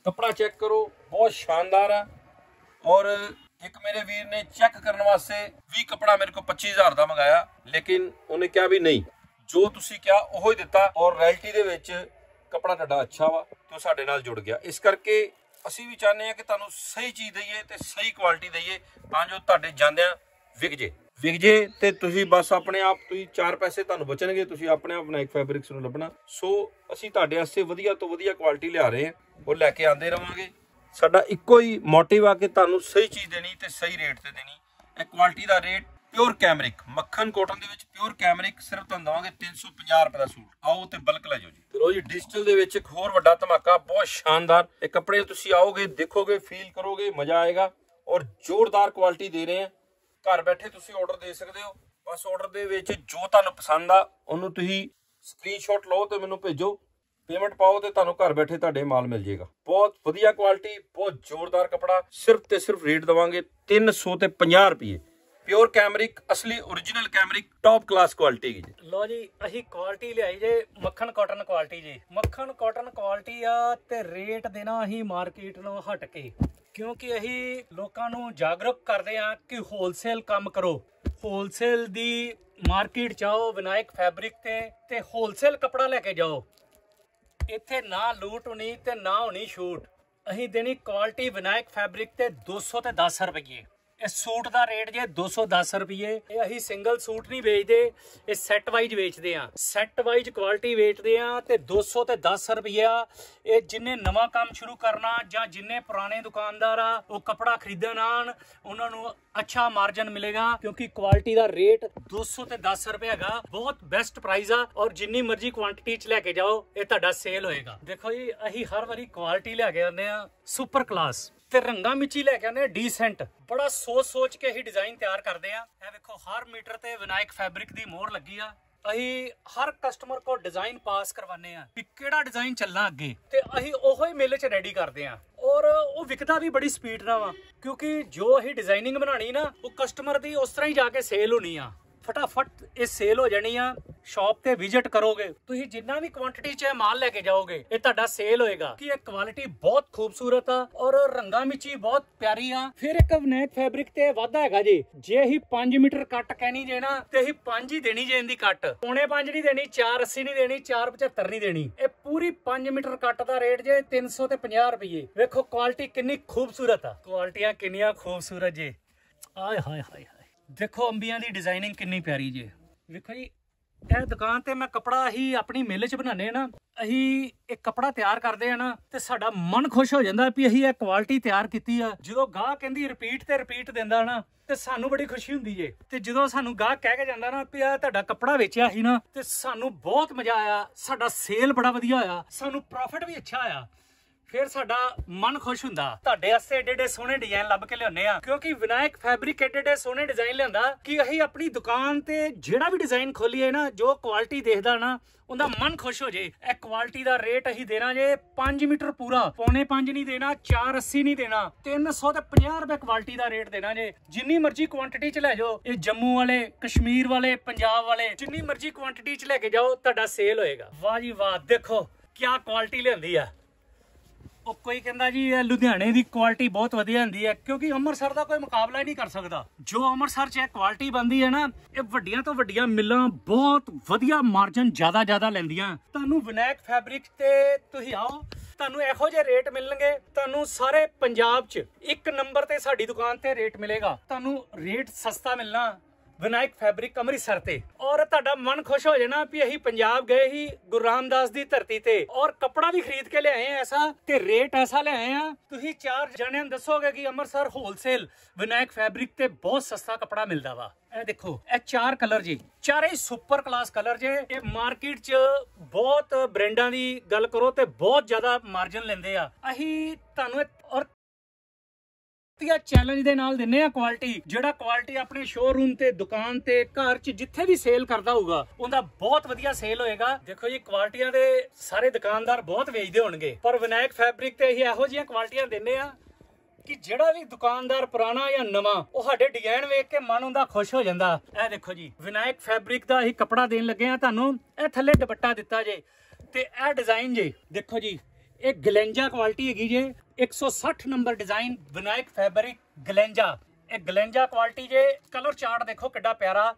ਕਪੜਾ ਚੈੱਕ ਕਰੋ, ਬਹੁਤ ਸ਼ਾਨਦਾਰ ਹੈ ਔਰ ਇੱਕ ਮੇਰੇ ਵੀਰ ਨੇ ਚੈੱਕ ਕਰਨ ਵਾਸਤੇ ਵੀ ਕਪੜਾ ਮੇਰੇ ਕੋਲ 25000 ਦਾ ਮੰਗਾਇਆ, ਲੇਕਿਨ ਉਹਨੇ ਕਿਹਾ ਵੀ ਨਹੀਂ। ਜੋ ਤੁਸੀਂ ਕਿਹਾ, ਉਹੋ ਹੀ ਦਿੱਤਾ ਔਰ ਰੈਲਟੀ ਦੇ ਵਿੱਚ ਕਪੜਾ ਤੁਹਾਡਾ ਅੱਛਾ ਵਾ ਤੇ ਉਹ ਸਾਡੇ ਨਾਲ ਜੁੜ ਗਿਆ। ਇਸ ਕਰਕੇ ਅਸੀਂ ਵੀ ਚਾਹੁੰਦੇ ਹਾਂ ਕਿ ਤੁਹਾਨੂੰ ਸਹੀ ਚੀਜ਼ ਦਈਏ ਤੇ ਸਹੀ ਕੁਆਲਿਟੀ ਦਈਏ, ਤਾਂ ਜੋ ਤੁਹਾਡੇ ਜਾਂਦਿਆਂ ਵਿਕ ਜੇ। ਵਿਕ ਜੇ ਤੇ ਤੁਸੀਂ ਬਸ ਆਪਣੇ ਆਪ, ਤੁਸੀਂ ਚਾਰ ਪੈਸੇ ਤੁਹਾਨੂੰ ਬਚਣਗੇ, ਤੁਸੀਂ ਆਪਣੇ ਆਪ ਨਾਈਕ ਫੈਬਰਿਕਸ ਨੂੰ ਲੱਭਣਾ। ਸੋ ਅਸੀਂ ਤੁਹਾਡੇ ਵਾਸਤੇ ਵਧੀਆ ਤੋਂ ਵਧੀਆ ਕੁਆਲਿਟੀ ਲਿਆ ਰਹੇ ਹਾਂ, ਉਹ ਲੈ ਕੇ ਆਂਦੇ ਰਵਾਂਗੇ। ਸਾਡਾ ਇੱਕੋ ਹੀ ਮੋਟਿਵ ਆ ਕਿ ਤੁਹਾਨੂੰ ਸਹੀ ਚੀਜ਼ ਦੇਣੀ ਤੇ ਸਹੀ ਰੇਟ ਤੇ ਦੇਣੀ। ਇਹ ਕੁਆਲਿਟੀ ਦਾ ਰੇਟ ਪਿਓਰ ਕੈਮਰਿਕ ਮੱਖਣ ਕੋਟਨ ਦੇ ਵਿੱਚ ਪਿਓਰ ਕੈਮਰਿਕ ਸਿਰਫ ਤੁਹਾਨੂੰ ਦਵਾਂਗੇ 350 ਰੁਪਏ ਦਾ ਸੂਟ। ਆਓ ਤੇ ਬਲਕ ਲੈ ਜਾਓ ਜੀ। ਚਲੋ ਜੀ ਡਿਜੀਟਲ ਦੇ ਵਿੱਚ ਇੱਕ ਹੋਰ ਵੱਡਾ ਧਮਾਕਾ, ਬਹੁਤ ਸ਼ਾਨਦਾਰ। ਇਹ ਕੱਪੜੇ ਤੁਸੀਂ ਆਓਗੇ, ਦੇਖੋਗੇ ਫੀਲ ਕਰੋਗੇ, ਮਜ਼ਾ ਆਏਗਾ ਔਰ ਜ਼ੋਰਦਾਰ ਕੁਆਲਿਟੀ ਦੇ ਰਹੇ ਆ। ਘਰ ਬੈਠੇ ਤੁਸੀਂ ਆਰਡਰ ਦੇ ਸਕਦੇ ਹੋ। ਬਸ ਆਰਡਰ ਦੇ ਵਿੱਚ ਜੋ ਤੁਹਾਨੂੰ ਪਸੰਦ ਆ, ਉਹਨੂੰ ਤੁਸੀਂ ਸਕਰੀਨਸ਼ਾਟ ਲਓ ਤੇ ਮੈਨੂੰ ਭੇਜੋ। ਪੇਮੈਂਟ ਪਾਓ ਤੇ ਤੁਹਾਨੂੰ ਘਰ ਬੈਠੇ ਤੁਹਾਡੇ ਮਾਲ ਮਿਲ ਜਾਏਗਾ। ਬਹੁਤ ਵਧੀਆ ਕੁਆਲਿਟੀ ਬਹੁਤ ਜ਼ੋਰਦਾਰ ਕਪੜਾ। ਸਿਰਫ ਤੇ ਸਿਰਫ ਰੇਟ ਦਵਾਂਗੇ 300 ਤੇ 50 ਰੁਪਏ। ਪਿਓਰ ਕੈਮਰਿਕ ਅਸਲੀ origignal cambric top class quality ਜੀ। ਲੋ ਜੀ ਅਸੀਂ ਕੁਆਲਿਟੀ ਲਿਆਈ ਜੇ, ਮੱਖਣ ਕਾਟਨ ਕੁਆਲਿਟੀ ਜੀ। ਮੱਖਣ ਕਾਟਨ ਕੁਆਲਿਟੀ ਆ ਤੇ ਰੇਟ ਦੇਣਾ ਅਸੀਂ ਮਾਰਕੀਟ ਨੂੰ ਹਟ ਕੇ, ਕਿਉਂਕਿ ਅਸੀਂ ਲੋਕਾਂ ਨੂੰ ਜਾਗਰੂਕ ਕਰਦੇ ਆ ਕਿ ਹੋਲਸੇਲ ਕੰਮ ਕਰੋ। ਹੋਲਸੇਲ ਦੀ ਮਾਰਕੀਟ ਚਾਓ ਵਿਨਾਇਕ ਫੈਬਰਿਕ ਤੇ ਤੇ ਹੋਲਸੇਲ ਕਪੜਾ ਲੈ ਕੇ ਜਾਓ। ਇੱਥੇ ਨਾ ਲੂਟ ਹੋਣੀ ਤੇ ਨਾ ਹੋਣੀ ਛੂਟ। ਅਸੀਂ ਦੇਣੀ ਕੁਆਲਿਟੀ ਵਿਨਾਇਕ ਫੈਬਰਿਕ ਤੇ 200 ਤੇ 10 ਰੁਪਏ ਇਹ ਸੂਟ ਦਾ ਰੇਟ ਜੇ 210 ਰੁਪਏ ਇਹ ਅਸੀਂ ਸਿੰਗਲ ਸੂਟ ਨਹੀਂ ਵੇਚਦੇ, ਇਹ ਸੈੱਟ ਵਾਈਜ਼ ਵੇਚਦੇ ਆ ਸੈੱਟ ਵਾਈਜ਼ ਕੁਆਲਿਟੀ ਵੇਚਦੇ ਆ ਤੇ 200 ਤੇ 10 ਰੁਪਿਆ ਇਹ ਜਿੰਨੇ ਨਵਾਂ ਕੰਮ ਸ਼ੁਰੂ ਕਰਨਾ ਜਾਂ ਜਿੰਨੇ ਪੁਰਾਣੇ ਦੁਕਾਨਦਾਰ ਆ, ਉਹ ਕਪੜਾ ਖਰੀਦਣ ਆਣ ਉਹਨਾਂ ਨੂੰ ਅੱਛਾ ਮਾਰਜਨ ਮਿਲੇਗਾ ਕਿਉਂਕਿ ਕੁਆਲਿਟੀ ਦਾ ਰੇਟ 200 ਤੇ 10 ਰੁਪਏ ਹੈਗਾ, ਬਹੁਤ ਬੈਸਟ ਪ੍ਰਾਈਸ ਆ ਔਰ ਜਿੰਨੀ ਮਰਜ਼ੀ ਕੁਆਂਟੀਟੀ ਚ ਲੈ ਕੇ ਜਾਓ, ਇਹ ਤੁਹਾਡਾ ਸੇਲ ਹੋਏਗਾ। ਦੇਖੋ ਜੀ, ਅਸੀਂ ਹਰ ਵਾਰੀ ਕੁਆਲਿਟੀ ਲੈ ਕੇ ਆਉਂਦੇ ਆ ਸੁਪਰ ਕਲਾਸ ਤੇ ਰੰਗਾਂ ਵਿੱਚ ਲੈ ਕੇ ਆਉਂਦੇ ਆ ਡੀਸੈਂਟ ਬੜਾ ਸੋਚ ਸੋਚ ਕੇ ਅਸੀਂ ਡਿਜ਼ਾਈਨ ਤਿਆਰ ਕਰਦੇ ਆ। ਇਹ ਵੇਖੋ, ਹਰ ਮੀਟਰ ਤੇ ਵਿਨਾਇਕ ਫੈਬਰਿਕ ਦੀ ਮੋਹਰ ਲੱਗੀ ਆ। ਅਸੀਂ ਹਰ ਕਸਟਮਰ ਕੋ ਡਿਜ਼ਾਈਨ ਪਾਸ ਕਰਵਾਨੇ ਆ ਕਿ ਕਿਹੜਾ ਡਿਜ਼ਾਈਨ ਚੱਲਣਾ ਅੱਗੇ। ਤੇ ਅਸੀਂ ਉਹੋ ਹੀ ਮੇਲੇ 'ਚ ਰੈਡੀ ਕਰਦੇ ਆ। ਔਰ ਉਹ ਵਿਕਦਾ ਵੀ ਬੜੀ ਸਪੀਡ ਨਾਲ ਵਾ। ਕਿਉਂਕਿ ਜੋ ਅਸੀਂ ਡਿਜ਼ਾਈਨਿੰਗ ਬਣਾਣੀ ਨਾ, ਉਹ ਕਸਟਮਰ ਦੀ ਉਸ ਤਰ੍ਹਾਂ ਹੀ ਜਾ ਕੇ ਸੇਲ ਹੋਣੀ ਆ। ਫਟਾਫਟ ਇਹ ਸੇਲ ਹੋ ਜਾਣੀ ਆ ਸ਼ਾਪ ਤੇ ਵਿਜ਼ਿਟ ਕਰੋਗੇ ਤੁਸੀਂ ਜਿੰਨਾ ਵੀ ਕੁਆਂਟੀਟੀ 'ਚ ਮਾਲ ਲੈ ਕੇ ਜਾਓਗੇ ਇਹ ਤੁਹਾਡਾ ਸੇਲ ਹੋਏਗਾ ਕਿ ਇਹ ਕੁਆਲਿਟੀ ਬਹੁਤ ਖੂਬਸੂਰਤ ਆ ਔਰ ਰੰਗਾਂ ਵਿੱਚ ਹੀ ਬਹੁਤ ਪਿਆਰੀ ਆ ਫਿਰ ਇੱਕ ਵਨੈਕ ਫੈਬਰਿਕ ਤੇ ਵਾਧਾ ਹੈਗਾ ਜੀ ਜੇ ਅਸੀਂ 5 ਮੀਟਰ ਕੱਟ ਕਹਿਣੀ ਜੇ ਨਾ ਤੇ ਅਸੀਂ 5 ਹੀ ਦੇਣੀ ਜੇ ਇਹਦੀ ਕੱਟ ਪੌਣੇ 5 ਨਹੀਂ ਦੇਣੀ 4 80 ਨਹੀਂ ਦੇਣੀ 4 75 ਨਹੀਂ ਦੇਣੀ ਇਹ ਪੂਰੀ 5 ਮੀਟਰ ਕੱਟ ਦਾ ਰੇਟ ਜੇ 300 ਤੇ 50 ਰੁਪਏ ਵੇਖੋ ਕੁਆਲਿਟੀ ਕਿੰਨੀ ਖੂਬਸੂਰਤ ਆ ਕੁਆਲਿਟੀਆਂ ਕਿੰਨੀਆਂ ਖੂਬਸੂਰਤ ਜੇ ਆਏ ਹਾਏ ਹਾਏ ਦੇਖੋ ਅੰਬੀਆਂ ਦੀ ਡਿਜ਼ਾਈਨਿੰਗ ਕਿੰਨੀ ਪਿਆਰੀ ਜੇ। ਵੇਖੋ ਜੀ, ਇਹ ਦੁਕਾਨ ਤੇ ਮੈਂ ਕਪੜਾ ਹੀ ਆਪਣੀ ਮੇਲੇ 'ਚ ਬਣਾਉਂਦੇ ਆ ਨਾ, ਅਸੀਂ ਇਹ ਕਪੜਾ ਤਿਆਰ ਕਰਦੇ ਆ ਨਾ, ਤੇ ਸਾਡਾ ਮਨ ਖੁਸ਼ ਹੋ ਜਾਂਦਾ ਵੀ ਅਸੀਂ ਇਹ ਕੁਆਲਿਟੀ ਤਿਆਰ ਕੀਤੀ ਆ। ਜਦੋਂ ਗਾਹ ਕਹਿੰਦੀ ਰਿਪੀਟ ਤੇ ਰਿਪੀਟ ਦਿੰਦਾ ਨਾ, ਤੇ ਸਾਨੂੰ ਬੜੀ ਖੁਸ਼ੀ ਹੁੰਦੀ ਏ ਤੇ ਜਦੋਂ ਸਾਨੂੰ ਗਾਹ ਕਹਿ ਕੇ ਜਾਂਦਾ ਨਾ ਵੀ ਆ ਤੁਹਾਡਾ ਕਪੜਾ ਵੇਚਿਆ ਸੀ ਨਾ, ਤੇ ਸਾਨੂੰ ਬਹੁਤ ਮਜ਼ਾ ਆਇਆ, ਸਾਡਾ ਸੇਲ ਬੜਾ ਵਧੀਆ ਹੋਇਆ, ਸਾਨੂੰ ਪ੍ਰੋਫਿਟ ਵੀ ਅੱਛਾ ਆਇਆ। ਫਿਰ ਸਾਡਾ ਮਨ ਖੁਸ਼ ਹੁੰਦਾ। ਤੁਹਾਡੇ ਵਾਸਤੇ ਏਡੇ ਏਡੇ ਸੋਹਣੇ ਡਿਜ਼ਾਈਨ ਲੱਭ ਕੇ ਲਿਆਉਂਦੇ ਆ ਕਿਉਂਕਿ ਵਿਨਾਇਕ ਫੈਬਰਿਕ ਏਡੇ ਏਡੇ ਸੋਹਣੇ ਡਿਜ਼ਾਈਨ ਲਿਆਂਦਾ ਕਿ ਅਸੀਂ ਆਪਣੀ ਦੁਕਾਨ ਤੇ ਜਿਹੜਾ ਵੀ ਡਿਜ਼ਾਈਨ ਖੋਲੀਏ ਨਾ, ਜੋ ਕੁਆਲਿਟੀ ਦੇਖਦਾ ਨਾ, ਉਹਦਾ ਮਨ ਖੁਸ਼ ਹੋ ਜੇ। ਇਹ ਕੁਆਲਿਟੀ ਦਾ ਰੇਟ ਅਸੀਂ ਦੇਣਾ ਜੇ 5 ਮੀਟਰ ਪੂਰਾ। ਪੌਣੇ 5 ਨਹੀਂ ਦੇਣਾ 480 ਨਹੀਂ ਦੇਣਾ। 300 ਤੇ 50 ਰੁਪਏ ਕੁਆਲਿਟੀ ਦਾ ਰੇਟ ਦੇਣਾ ਜੇ। ਜਿੰਨੀ ਮਰਜ਼ੀ ਕੁਆਂਟੀਟੀ ਚ ਲੈ ਜਾਓ, ਇਹ ਜੰਮੂ ਵਾਲੇ, ਕਸ਼ਮੀਰ ਵਾਲੇ, ਪੰਜਾਬ ਵਾਲੇ, ਜਿੰਨੀ ਮਰਜ਼ੀ ਕੁਆਂਟੀਟੀ ਚ ਲੈ ਕੇ ਜਾਓ, ਤੁਹਾਡਾ ਸੇਲ ਹੋਏਗਾ। ਵਾਹ ਜੀ ਵਾਹ, ਦੇਖੋ ਕੀ ਕੁਆਲਿਟੀ ਲਿਆਂਦੀ ਆ। ਉਹ ਕੋਈ ਕਹਿੰਦਾ ਜੀ, ਇਹ ਲੁਧਿਆਣੇ ਦੀ ਕੁਆਲਿਟੀ ਬਹੁਤ ਵਧੀਆ ਹੁੰਦੀ ਹੈ, ਕਿਉਂਕਿ ਅੰਮ੍ਰਿਤਸਰ ਦਾ ਕੋਈ ਮੁਕਾਬਲਾ ਹੀ ਨਹੀਂ ਕਰ ਸਕਦਾ। ਜੋ ਅੰਮ੍ਰਿਤਸਰ 'ਚ ਇਹ ਕੁਆਲਿਟੀ ਬੰਦੀ ਹੈ ਨਾ, ਇਹ ਵੱਡੀਆਂ ਤੋਂ ਵੱਡੀਆਂ ਮਿੱਲਾਂ ਬਹੁਤ ਵਧੀਆ ਮਾਰਜਨ ਜ਼ਿਆਦਾ ਜ਼ਿਆਦਾ ਲੈਂਦੀਆਂ। ਤੁਹਾਨੂੰ ਵਿਨਾਇਕ ਫੈਬਰਿਕ ਤੇ ਤੁਸੀਂ ਆਓ, ਤੁਹਾਨੂੰ ਇਹੋ ਜਿਹੇ ਰੇਟ ਮਿਲਣਗੇ, ਤੁਹਾਨੂੰ ਸਾਰੇ ਪੰਜਾਬ 'ਚ ਇੱਕ ਨੰਬਰ ਤੇ ਸਾਡੀ ਦੁਕਾਨ ਤੇ ਰੇਟ ਮਿਲੇਗਾ। ਤੁਹਾਨੂੰ ਰੇਟ ਸਸਤਾ ਮਿਲਣਾ ਵਿਨਾਇਕ ਫੈਬਰਿਕ ਅੰਮ੍ਰਿਤਸਰ ਤੇ। ਔਰ ਤੁਹਾਡਾ ਮਨ ਖੁਸ਼ ਹੋ ਜਾਣਾ ਵੀ ਅਸੀਂ ਪੰਜਾਬ ਗਏ ਹੀ ਗੁਰੂ ਰਾਮਦਾਸ ਦੀ ਧਰਤੀ ਤੇ। ਔਰ ਕੱਪੜਾ ਵੀ ਖਰੀਦ ਕੇ ਲਿਆਏ ਆ ਐਸਾ ਤੇ ਰੇਟ ਐਸਾ ਲਿਆਏ ਆ। ਤੁਸੀਂ ਚਾਰ ਜਣਿਆਂ ਦੱਸੋਗੇ ਕਿ ਅੰਮ੍ਰਿਤਸਰ ਹੋਲਸੇਲ ਵਿਨਾਇਕ ਫੈਬਰਿਕ ਤੇ ਬਹੁਤ ਸਸਤਾ ਕੱਪੜਾ ਮਿਲਦਾ ਵਾ। ਇਹ ਦੇਖੋ, ਇਹ ਚਾਰ ਕਲਰ ਜੀ। ਚਾਰੇ ਸੁਪਰ ਕਲਾਸ ਕਲਰ ਜੇ। ਇਹ ਮਾਰਕੀਟ 'ਚ ਬਹੁਤ ਬ੍ਰਾਂਡਾਂ ਦੀ ਗੱਲ ਕਰੋ ਤੇ ਬਹੁਤ ਜ਼ਿਆਦਾ ਮਾਰਜਨ ਲੈਂਦੇ ਆ। ਅਸੀਂ ਤੁਹਾਨੂੰ ਵਧੀਆ ਚੈਲੰਜ ਦੇ ਨਾਲ ਦਿੰਨੇ ਆ ਕੁਆਲਿਟੀ ਜਿਹੜਾ ਕੁਆਲਿਟੀ ਆਪਣੇ ਸ਼ੋਰੂਮ ਤੇ, ਦੁਕਾਨ ਤੇ, ਘਰ 'ਚ ਜਿੱਥੇ ਵੀ ਸੇਲ ਕਰਦਾ ਹੋਊਗਾ, ਉਹਦਾ ਬਹੁਤ ਵਧੀਆ ਸੇਲ ਹੋਏਗਾ। ਦੇਖੋ ਜੀ ਕੁਆਲਿਟੀਆਂ ਦੇ ਸਾਰੇ ਦੁਕਾਨਦਾਰ ਬਹੁਤ ਵੇਚਦੇ ਹੋਣਗੇ। ਪਰ ਵਿਨਾਇਕ ਫੈਬਰਿਕ ਤੇ ਅਸੀਂ ਇਹੋ ਜਿਹੀਆਂ ਕੁਆਲਿਟੀਆਂ ਦਿੰਨੇ ਆ ਕਿ ਜਿਹੜਾ ਵੀ ਦੁਕਾਨਦਾਰ ਪੁਰਾਣਾ ਜਾਂ ਨਵਾਂ, ਉਹ ਸਾਡੇ ਡਿਜ਼ਾਈਨ ਵੇਖ ਕੇ ਮਨ ਹੁੰਦਾ ਖੁਸ਼ ਹੋ ਜਾਂਦਾ। ਇਹ ਦੇਖੋ ਜੀ, ਵਿਨਾਇਕ ਫੈਬਰਿਕ ਦਾ ਅਸੀਂ ਕੱਪੜਾ ਦੇਣ ਲੱਗੇ ਆ ਤੁਹਾਨੂੰ, ਇਹ ਥੱਲੇ ਦੁਪੱਟਾ ਦਿੱਤਾ ਜੇ ਤੇ ਇਹ ਡਿਜ਼ਾਈਨ ਜੇ। ਦੇਖੋ ਜੀ, ਇਹ ਗਲੈਂਜਾ ਕੁਆਲਿਟੀ ਹੈਗੀ ਜੇ। 160 ਨੰਬਰ ਡਿਜ਼ਾਈਨ ਵਿਨਾਇਕ ਫੈਬਰਿਕ ਗਲੈਂਜਾ। ਇਹ ਗਲੈਂਜਾ ਕੁਆਲਿਟੀ ਜੇ ਕਲਰ ਚਾਰਟ ਦੇਖੋ ਕਿੱਡਾ ਪਿਆਰਾ।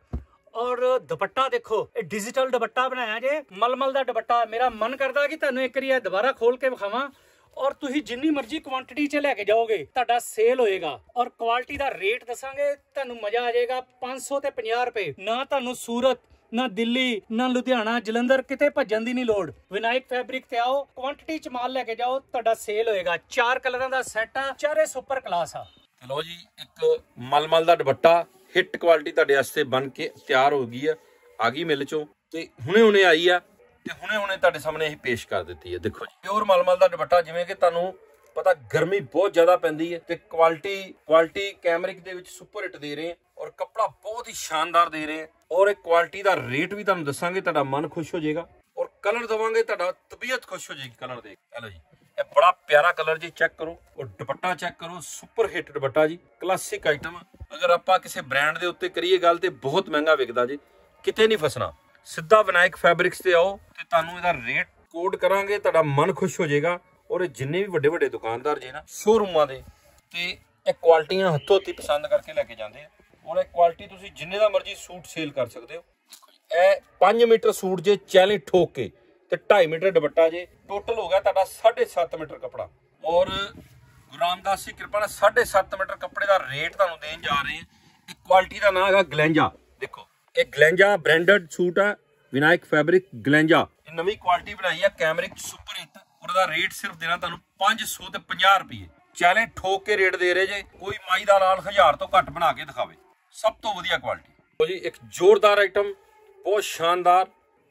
ਔਰ ਦੁਪੱਟਾ ਦੇਖੋ, ਇਹ ਡਿਜੀਟਲ ਦੁਪੱਟਾ ਬਣਾਇਆ ਜੇ, ਮਲਮਲ ਦਾ ਦੁਪੱਟਾ। ਮੇਰਾ ਮਨ ਕਰਦਾ ਕਿ ਤੁਹਾਨੂੰ ਇੱਕ ਵਾਰੀ ਦੁਬਾਰਾ ਖੋਲ ਕੇ ਵਿਖਾਵਾਂ। ਔਰ ਤੁਸੀਂ ਜਿੰਨੀ ਮਰਜ਼ੀ ਕੁਆਂਟੀਟੀ 'ਚ ਲੈ ਕੇ ਜਾਓਗੇ, ਤੁਹਾਡਾ ਸੇਲ ਹੋਏਗਾ। ਔਰ ਕੁਆਲਿਟੀ ਦਾ ਰੇਟ ਦੱਸਾਂਗੇ, ਤੁਹਾਨੂੰ ਮਜ਼ਾ ਆ ਜਾਏਗਾ 500 ਤੇ 50 ਰੁਪਏ। ਨਾ ਤੁਹਾਨੂੰ ਸੂਰਤ ਨਾ ਦਿੱਲੀ, ਨਾ ਲੁਧਿਆਣਾ, ਜਲੰਧਰ ਕਿਤੇ ਭੱਜਣ ਦੀ ਨਹੀਂ ਲੋੜ। ਵਿਨਾਇਕ ਫੈਬਰਿਕ ਤੇ ਆਓ ਕੁਆਂਟੀਟੀ 'ਚ ਮਾਲ ਲੈ ਕੇ ਜਾਓ, ਤੁਹਾਡਾ ਸੇਲ ਹੋਏਗਾ। ਚਾਰ ਕਲਰਾਂ ਦਾ ਸੈੱਟ ਆ, ਚਾਰੇ ਸੁਪਰ ਕਲਾਸ ਆ। ਤੇ ਲਓ ਜੀ, ਇੱਕ ਮਲਮਲ ਦਾ ਦੁਪੱਟਾ ਹਿੱਟ ਕੁਆਲਿਟੀ ਤੁਹਾਡੇ ਵਾਸਤੇ ਬਣ ਕੇ ਤਿਆਰ ਹੋ ਗਈ ਆ ਆ ਗਈ ਮਿਲ ਚੋਂ। ਤੇ ਹੁਣੇ ਹੁਣੇ ਆਈ ਆ, ਤੇ ਹੁਣੇ ਹੁਣੇ ਤੁਹਾਡੇ ਸਾਹਮਣੇ ਅਸੀਂ ਪੇਸ਼ ਕਰ ਦਿੱਤੀ ਹੈ ਦੇਖੋ ਜੀ ਪਿਓਰ ਮਲਮਲ ਦਾ ਦੁਪੱਟਾ, ਜਿਵੇਂ ਕਿ ਤੁਹਾਨੂੰ ਪਤਾ ਗਰਮੀ ਬਹੁਤ ਜ਼ਿਆਦਾ ਪੈਂਦੀ ਹੈ ਤੇ ਕੁਆਲਿਟੀ ਕੁਆਲਿਟੀ ਕੈਮਰਿਕ ਦੇ ਵਿੱਚ ਸੁਪਰ ਹਿੱਟ ਦੇ ਰਹੇ ਔਰ ਕੱਪੜਾ ਬਹੁਤ ਹੀ ਸ਼ਾਨਦਾਰ ਦੇ ਰਹੇ ਆ। ਔਰ ਇਹ ਕੁਆਲਿਟੀ ਦਾ ਰੇਟ ਵੀ ਤੁਹਾਨੂੰ ਦੱਸਾਂਗੇ, ਤੁਹਾਡਾ ਮਨ ਖੁਸ਼ ਹੋ ਜਾਏਗਾ। ਔਰ ਕਲਰ ਦਵਾਂਗੇ, ਤੁਹਾਡਾ ਤਬੀਅਤ ਖੁਸ਼ ਹੋ ਜਾਏਗੀ ਕਲਰ ਦੇਖ। ਲਓ ਜੀ। ਇਹ ਬੜਾ ਪਿਆਰਾ ਕਲਰ ਜੀ ਚੈੱਕ ਕਰੋ। ਔਰ ਦੁਪੱਟਾ ਚੈੱਕ ਕਰੋ ਸੁਪਰ ਹਿੱਟ ਦੁਪੱਟਾ ਜੀ। ਕਲਾਸਿਕ ਆਈਟਮ ਅਗਰ ਆਪਾਂ ਕਿਸੇ ਬ੍ਰਾਂਡ ਦੇ ਉੱਤੇ ਕਰੀਏ ਗੱਲ ਤੇ ਬਹੁਤ ਮਹਿੰਗਾ ਵਿਕਦਾ ਜੀ। ਕਿਤੇ ਨਹੀਂ ਫਸਣਾ। ਸਿੱਧਾ ਵਿਨਾਇਕ ਫੈਬਰਿਕਸ ਤੇ ਆਓ ਤੇ ਤੁਹਾਨੂੰ ਇਹਦਾ ਰੇਟ ਕੋਡ ਕਰਾਂਗੇ, ਤੁਹਾਡਾ ਮਨ ਖੁਸ਼ ਹੋ ਜਾਏਗਾ। ਔਰ ਇਹ ਜਿੰਨੇ ਵੀ ਵੱਡੇ ਵੱਡੇ ਦੁਕਾਨਦਾਰ ਜੇ ਨਾ ਸ਼ੋਰੂਮਾਂ ਦੇ, ਤੇ ਇਹ ਕੁਆਲਿਟੀਆਂ ਹੱਥੋਂ ਹੱਥੀ ਪਸੰਦ ਕਰਕੇ ਲੈ ਕੇ ਜਾਂਦੇ ਆ। ਔਰ ਇਹ ਕੁਆਲਿਟੀ ਤੁਸੀਂ ਜਿੰਨੇ ਦਾ ਮਰਜ਼ੀ ਸੂਟ ਸੇਲ ਕਰ ਸਕਦੇ ਹੋ। ਇਹ 5 ਮੀਟਰ ਸੂਟ ਜੇ 40 ਠੋਕ ਕੇ ਤੇ 2.5 ਮੀਟਰ ਦੁਪੱਟਾ ਜੇ ਟੋਟਲ ਹੋ ਗਿਆ ਤੁਹਾਡਾ 7.5 ਮੀਟਰ ਕਪੜਾ। ਔਰ ਗੁਰੂ ਰਾਮਦਾਸ ਦੀ ਕਿਰਪਾ ਨਾਲ 7.5 ਮੀਟਰ ਕੱਪੜੇ ਦਾ ਰੇਟ ਤੁਹਾਨੂੰ ਦੇਣ ਜਾ ਰਹੇ ਹਾਂ। ਇਹ ਕੁਆਲਿਟੀ ਦਾ ਨਾਮ ਹੈਗਾ ਗਲੈਂਜਾ ਦੇਖੋ, ਇਹ ਗਲੈਂਜਾ ਬ੍ਰਾਂਡਡ ਸੂਟ ਆ, ਵਿਨਾਇਕ ਫੈਬਰਿਕ ਗਲੈਂਜਾ ਇਹ ਨਵੀਂ ਕੁਆਲਿਟੀ ਬਣਾਈ ਹੈ ਕੈਮਰਿਕ ਸੁਪਰ ਹਿੱਟ ਉਹਦਾ ਰੇਟ ਸਿਰਫ ਦੇਣਾ ਤੁਹਾਨੂੰ 500 ਤੇ 50 ਰੁਪਏ। ਚਾਲੇ ਠੋਕ ਕੇ ਰੇਟ ਦੇ ਰਹੇ ਜੇ, ਕੋਈ ਮਾਈ ਦਾ ਲਾਲ 1000 ਤੋਂ ਘੱਟ ਬਣਾ ਕੇ ਦਿਖਾਵੇ। ਸਭ ਤੋਂ ਵਧੀਆ ਕੁਆਲਿਟੀ ਲੋ ਜੀ, ਇੱਕ ਜ਼ੋਰਦਾਰ ਆਈਟਮ ਬਹੁਤ ਸ਼ਾਨਦਾਰ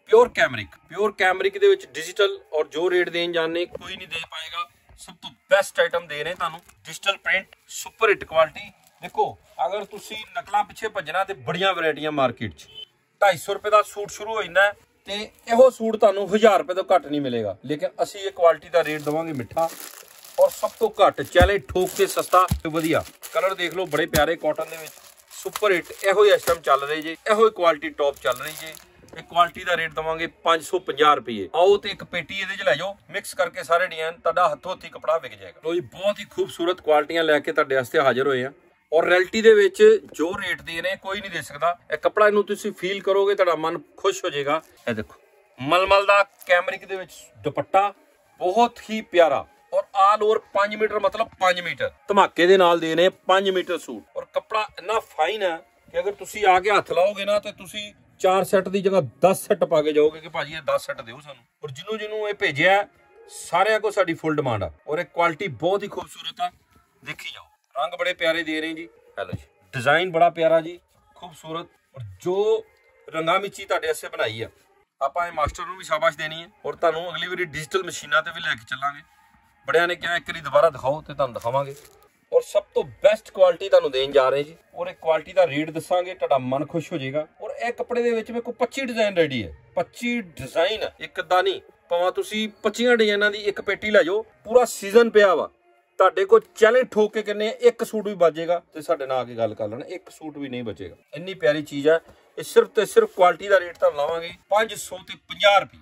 ਪਿਓਰ ਕੈਮਰਿਕ ਪਿਓਰ ਕੈਮਰਿਕ ਦੇ ਵਿੱਚ ਡਿਜੀਟਲ ਔਰ ਜੋ ਰੇਟ ਦੇਣ ਜਾਣੇ ਕੋਈ ਨਹੀਂ ਦੇ ਪਾਏਗਾ। ਸਭ ਤੋਂ ਬੈਸਟ ਆਈਟਮ ਦੇ ਰਹੇ ਤੁਹਾਨੂੰ digital print super hit quality ਦੇਖੋ, ਅਗਰ ਤੁਸੀਂ ਨਕਲਾਂ ਪਿੱਛੇ ਭੱਜਣਾ ਤੇ ਬੜੀਆਂ ਵੈਰਾਈਟੀਆਂ ਮਾਰਕੀਟ 'ਚ। 250 ਰੁਪਏ ਦਾ ਸੂਟ ਸ਼ੁਰੂ ਹੋ ਜਾਂਦਾ ਹੈ ਤੇ ਇਹੋ ਸੂਟ ਤੁਹਾਨੂੰ 1000 ਰੁਪਏ ਤੋਂ ਘੱਟ ਨਹੀਂ ਮਿਲੇਗਾ। ਲੇਕਿਨ ਅਸੀਂ ਇਹ ਕੁਆਲਿਟੀ ਦਾ ਰੇਟ ਦਵਾਂਗੇ ਮਿੱਠਾ ਔਰ ਸਭ ਤੋਂ ਘੱਟ ਚਲੇ ਠੋਕ ਕੇ ਸਸਤਾ ਤੇ ਵਧੀਆ। ਕਲਰ ਦੇਖ ਲਓ, ਬੜੇ ਪਿਆਰੇ ਕਾਟਨ ਦੇ ਵਿੱਚ। ਸੁਪਰ ਹਿੱਟ, ਇਹੋ ਹੀ ਇਸ ਚੱਲ ਰਹੇ ਜੇ, ਇਹੋ ਹੀ ਕੁਆਲਿਟੀ ਟੌਪ ਚੱਲ ਰਹੀ ਜੇ। ਇਹ ਕੁਆਲਿਟੀ ਦਾ ਰੇਟ ਦਵਾਂਗੇ 550 ਰੁਪਏ। ਆਓ ਤੇ ਇੱਕ ਪੇਟੀ ਇਹਦੇ ਚ ਲੈ ਜਾਓ ਮਿਕਸ ਕਰਕੇ ਸਾਰੇ ਡਿਜ਼ਾਈਨ ਤੁਹਾਡਾ ਹੱਥੋਂ ਹੱਥੀ ਕਪੜਾ ਵਿਕ ਜਾਏਗਾ। ਲੋ ਜੀ, ਬਹੁਤ ਹੀ ਖੂਬਸੂਰਤ ਕੁਆਲਿਟੀਆਂ ਲੈ ਕੇ ਤੁਹਾਡੇ ਵਾਸਤੇ ਹਾਜ਼ਰ ਹੋਏ ਆ। ਔਰ ਰੈਲਟੀ ਦੇ ਵਿੱਚ ਜੋ ਰੇਟ ਦੇ ਰਹੇ ਕੋਈ ਨਹੀਂ ਦੇ ਸਕਦਾ। ਇਹ ਕਪੜਾ ਨੂੰ ਤੁਸੀਂ ਫੀਲ ਕਰੋਗੇ, ਤੁਹਾਡਾ ਮਨ ਖੁਸ਼ ਹੋ ਜਾਏਗਾ। ਇਹ ਦੇਖੋ, ਮਲਮਲ ਦਾ ਕੈਮਰਿਕ ਦੇ ਵਿੱਚ ਦੁਪੱਟਾ ਬਹੁਤ ਹੀ ਪਿਆਰਾ। ਔਰ ਆਲ ਓਵਰ 5 ਮੀਟਰ ਮਤਲਬ 5 ਮੀਟਰ। ਧਮਾਕੇ ਦੇ ਨਾਲ ਦੇ ਨੇ 5 ਮੀਟਰ ਸੂਟ। ਕੱਪੜਾ ਇੰਨਾ ਫਾਈਨ ਹੈ ਕਿ ਅਗਰ ਤੁਸੀਂ ਆ ਕੇ ਹੱਥ ਲਾਓਗੇ ਨਾ ਤੇ ਤੁਸੀਂ 4 ਸੈੱਟ ਦੀ ਜਗ੍ਹਾ 10 ਸੈੱਟ ਪਾ ਕੇ ਜਾਓਗੇ ਕਿ ਭਾਜੀ ਇਹ 10 ਸੈੱਟ ਦਿਓ ਸਾਨੂੰ। ਔਰ ਜਿਹਨੂੰ ਜਿਹਨੂੰ ਇਹ ਭੇਜਿਆ, ਸਾਰਿਆਂ ਕੋ ਸਾਡੀ ਫੁੱਲ ਡਿਮਾਂਡ ਆ। ਔਰ ਇਹ ਕੁਆਲਿਟੀ ਬਹੁਤ ਹੀ ਖੂਬਸੂਰਤ ਆ। ਦੇਖੀ ਜਾਓ। ਰੰਗ ਬੜੇ ਪਿਆਰੇ ਦੇ ਰਹੇ ਜੀ। ਹੈਲੋ ਜੀ। ਡਿਜ਼ਾਈਨ ਬੜਾ ਪਿਆਰਾ ਜੀ। ਖੂਬਸੂਰਤ। ਔਰ ਜੋ ਰੰਗਾਂ ਮਿੱਚੀ ਤੁਹਾਡੇ ਵਾਸਤੇ ਬਣਾਈ ਆ, ਆਪਾਂ ਇਹ ਮਾਸਟਰ ਨੂੰ ਵੀ ਸ਼ਾਬਾਸ਼ ਦੇਣੀ ਹੈ। ਔਰ ਤੁਹਾਨੂੰ ਅਗਲੀ ਵਾਰੀ ਡਿਜੀਟਲ ਮਸ਼ੀਨਾਂ ਤੇ ਵੀ ਲੈ ਕੇ ਚੱਲਾਂਗੇ। ਬੜਿਆਂ ਨੇ ਕਿਹਾ, ਇੱਕ ਵਾਰੀ ਦੁਬਾਰਾ ਦਿਖਾਓ ਤੇ ਤੁਹਾਨੂੰ ਦਿਖਾਵਾਂਗੇ। ਔਰ ਸਭ ਤੋਂ ਬੈਸਟ ਕੁਆਲਿਟੀ ਤੁਹਾਨੂੰ ਦੇਣ ਜਾ ਰਹੇ ਜੀ। ਔਰ ਇਹ ਕੁਆਲਿਟੀ ਦਾ ਰੇਟ ਦੱਸਾਂਗੇ, ਤੁਹਾਡਾ ਮਨ ਖੁਸ਼ ਹੋ ਜਾਏਗਾ। ਔਰ ਇਹ ਕੱਪੜੇ ਦੇ ਵਿੱਚ ਮੇਰੇ ਕੋਲ 25 ਡਿਜ਼ਾਈਨ ਰੈਡੀ ਹੈ। 25 ਡਿਜ਼ਾਈਨ ਇੱਕ ਅੱਧਾ ਨਹੀਂ। ਭਾਵੇਂ ਤੁਸੀਂ 25 ਡਿਜ਼ਾਈਨਾਂ ਦੀ ਇੱਕ ਪੇਟੀ ਲੈ ਜਾਓ, ਪੂਰਾ ਸੀਜ਼ਨ ਪਿਆ ਵਾ। ਤੁਹਾਡੇ ਕੋਲ ਚੈਲੰਜ ਠੋਕ ਕੇ ਕਿੰਨੇ ਇੱਕ ਸੂਟ ਵੀ ਬਚੇਗਾ ਤੇ ਸਾਡੇ ਨਾਲ ਆ ਕੇ ਗੱਲ ਕਰ ਲੈਣਾ, ਇੱਕ ਸੂਟ ਵੀ ਨਹੀਂ ਬਚੇਗਾ। ਇੰਨੀ ਪਿਆਰੀ ਚੀਜ਼ ਹੈ। ਇਹ ਸਿਰਫ ਤੇ ਸਿਰਫ ਕੁਆਲਿਟੀ ਦਾ ਰੇਟ ਤੁਹਾਨੂੰ ਲਾਵਾਂਗੇ। 500 ਤੇ 50 ਰੁਪਏ।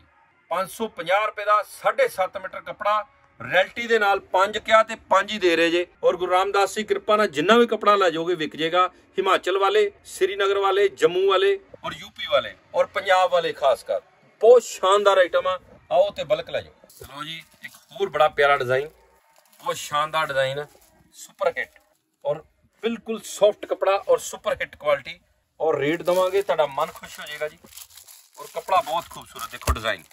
550 ਰੁਪਏ ਦਾ 7.5 ਮੀਟਰ ਕੱਪੜਾ ਰੈਲਟੀ ਦੇ ਨਾਲ 5 ਕਿਹਾ ਤੇ 5 ਹੀ ਦੇ ਰਹੇ ਜੇ। ਔਰ ਗੁਰੂ ਰਾਮਦਾਸ ਦੀ ਕਿਰਪਾ ਨਾਲ ਜਿੰਨਾ ਵੀ ਕੱਪੜਾ ਲੈ ਜਾਓਗੇ ਵਿਕ ਜੇਗਾ ਹਿਮਾਚਲ ਵਾਲੇ, ਸ੍ਰੀਨਗਰ ਵਾਲੇ, ਜੰਮੂ ਵਾਲੇ ਔਰ ਯੂਪੀ ਵਾਲੇ ਔਰ ਪੰਜਾਬ ਵਾਲੇ ਖਾਸ ਕਰ। ਬਹੁਤ ਸ਼ਾਨਦਾਰ ਆਈਟਮ ਆ। ਆਓ ਤੇ ਬਲਕ ਲੈ ਜਾਓ। ਚਲੋ ਜੀ, ਇੱਕ ਹੋਰ ਬੜਾ ਪਿਆਰਾ ਡਿਜ਼ਾਈਨ ਬਹੁਤ ਸ਼ਾਨਦਾਰ ਡਿਜ਼ਾਈਨ ਆ। ਸੁਪਰ ਹਿੱਟ ਔਰ ਬਿਲਕੁਲ ਸੌਫਟ ਕਪੜਾ ਔਰ ਸੁਪਰ ਹਿੱਟ ਕੁਆਲਿਟੀ ਔਰ ਰੇਟ ਦਵਾਂਗੇ, ਤੁਹਾਡਾ ਮਨ ਖੁਸ਼ ਹੋ ਜਾਏਗਾ ਜੀ। ਔਰ ਕਪੜਾ ਬਹੁਤ ਖੂਬਸੂਰਤ, ਦੇਖੋ ਡਿਜ਼ਾਈਨ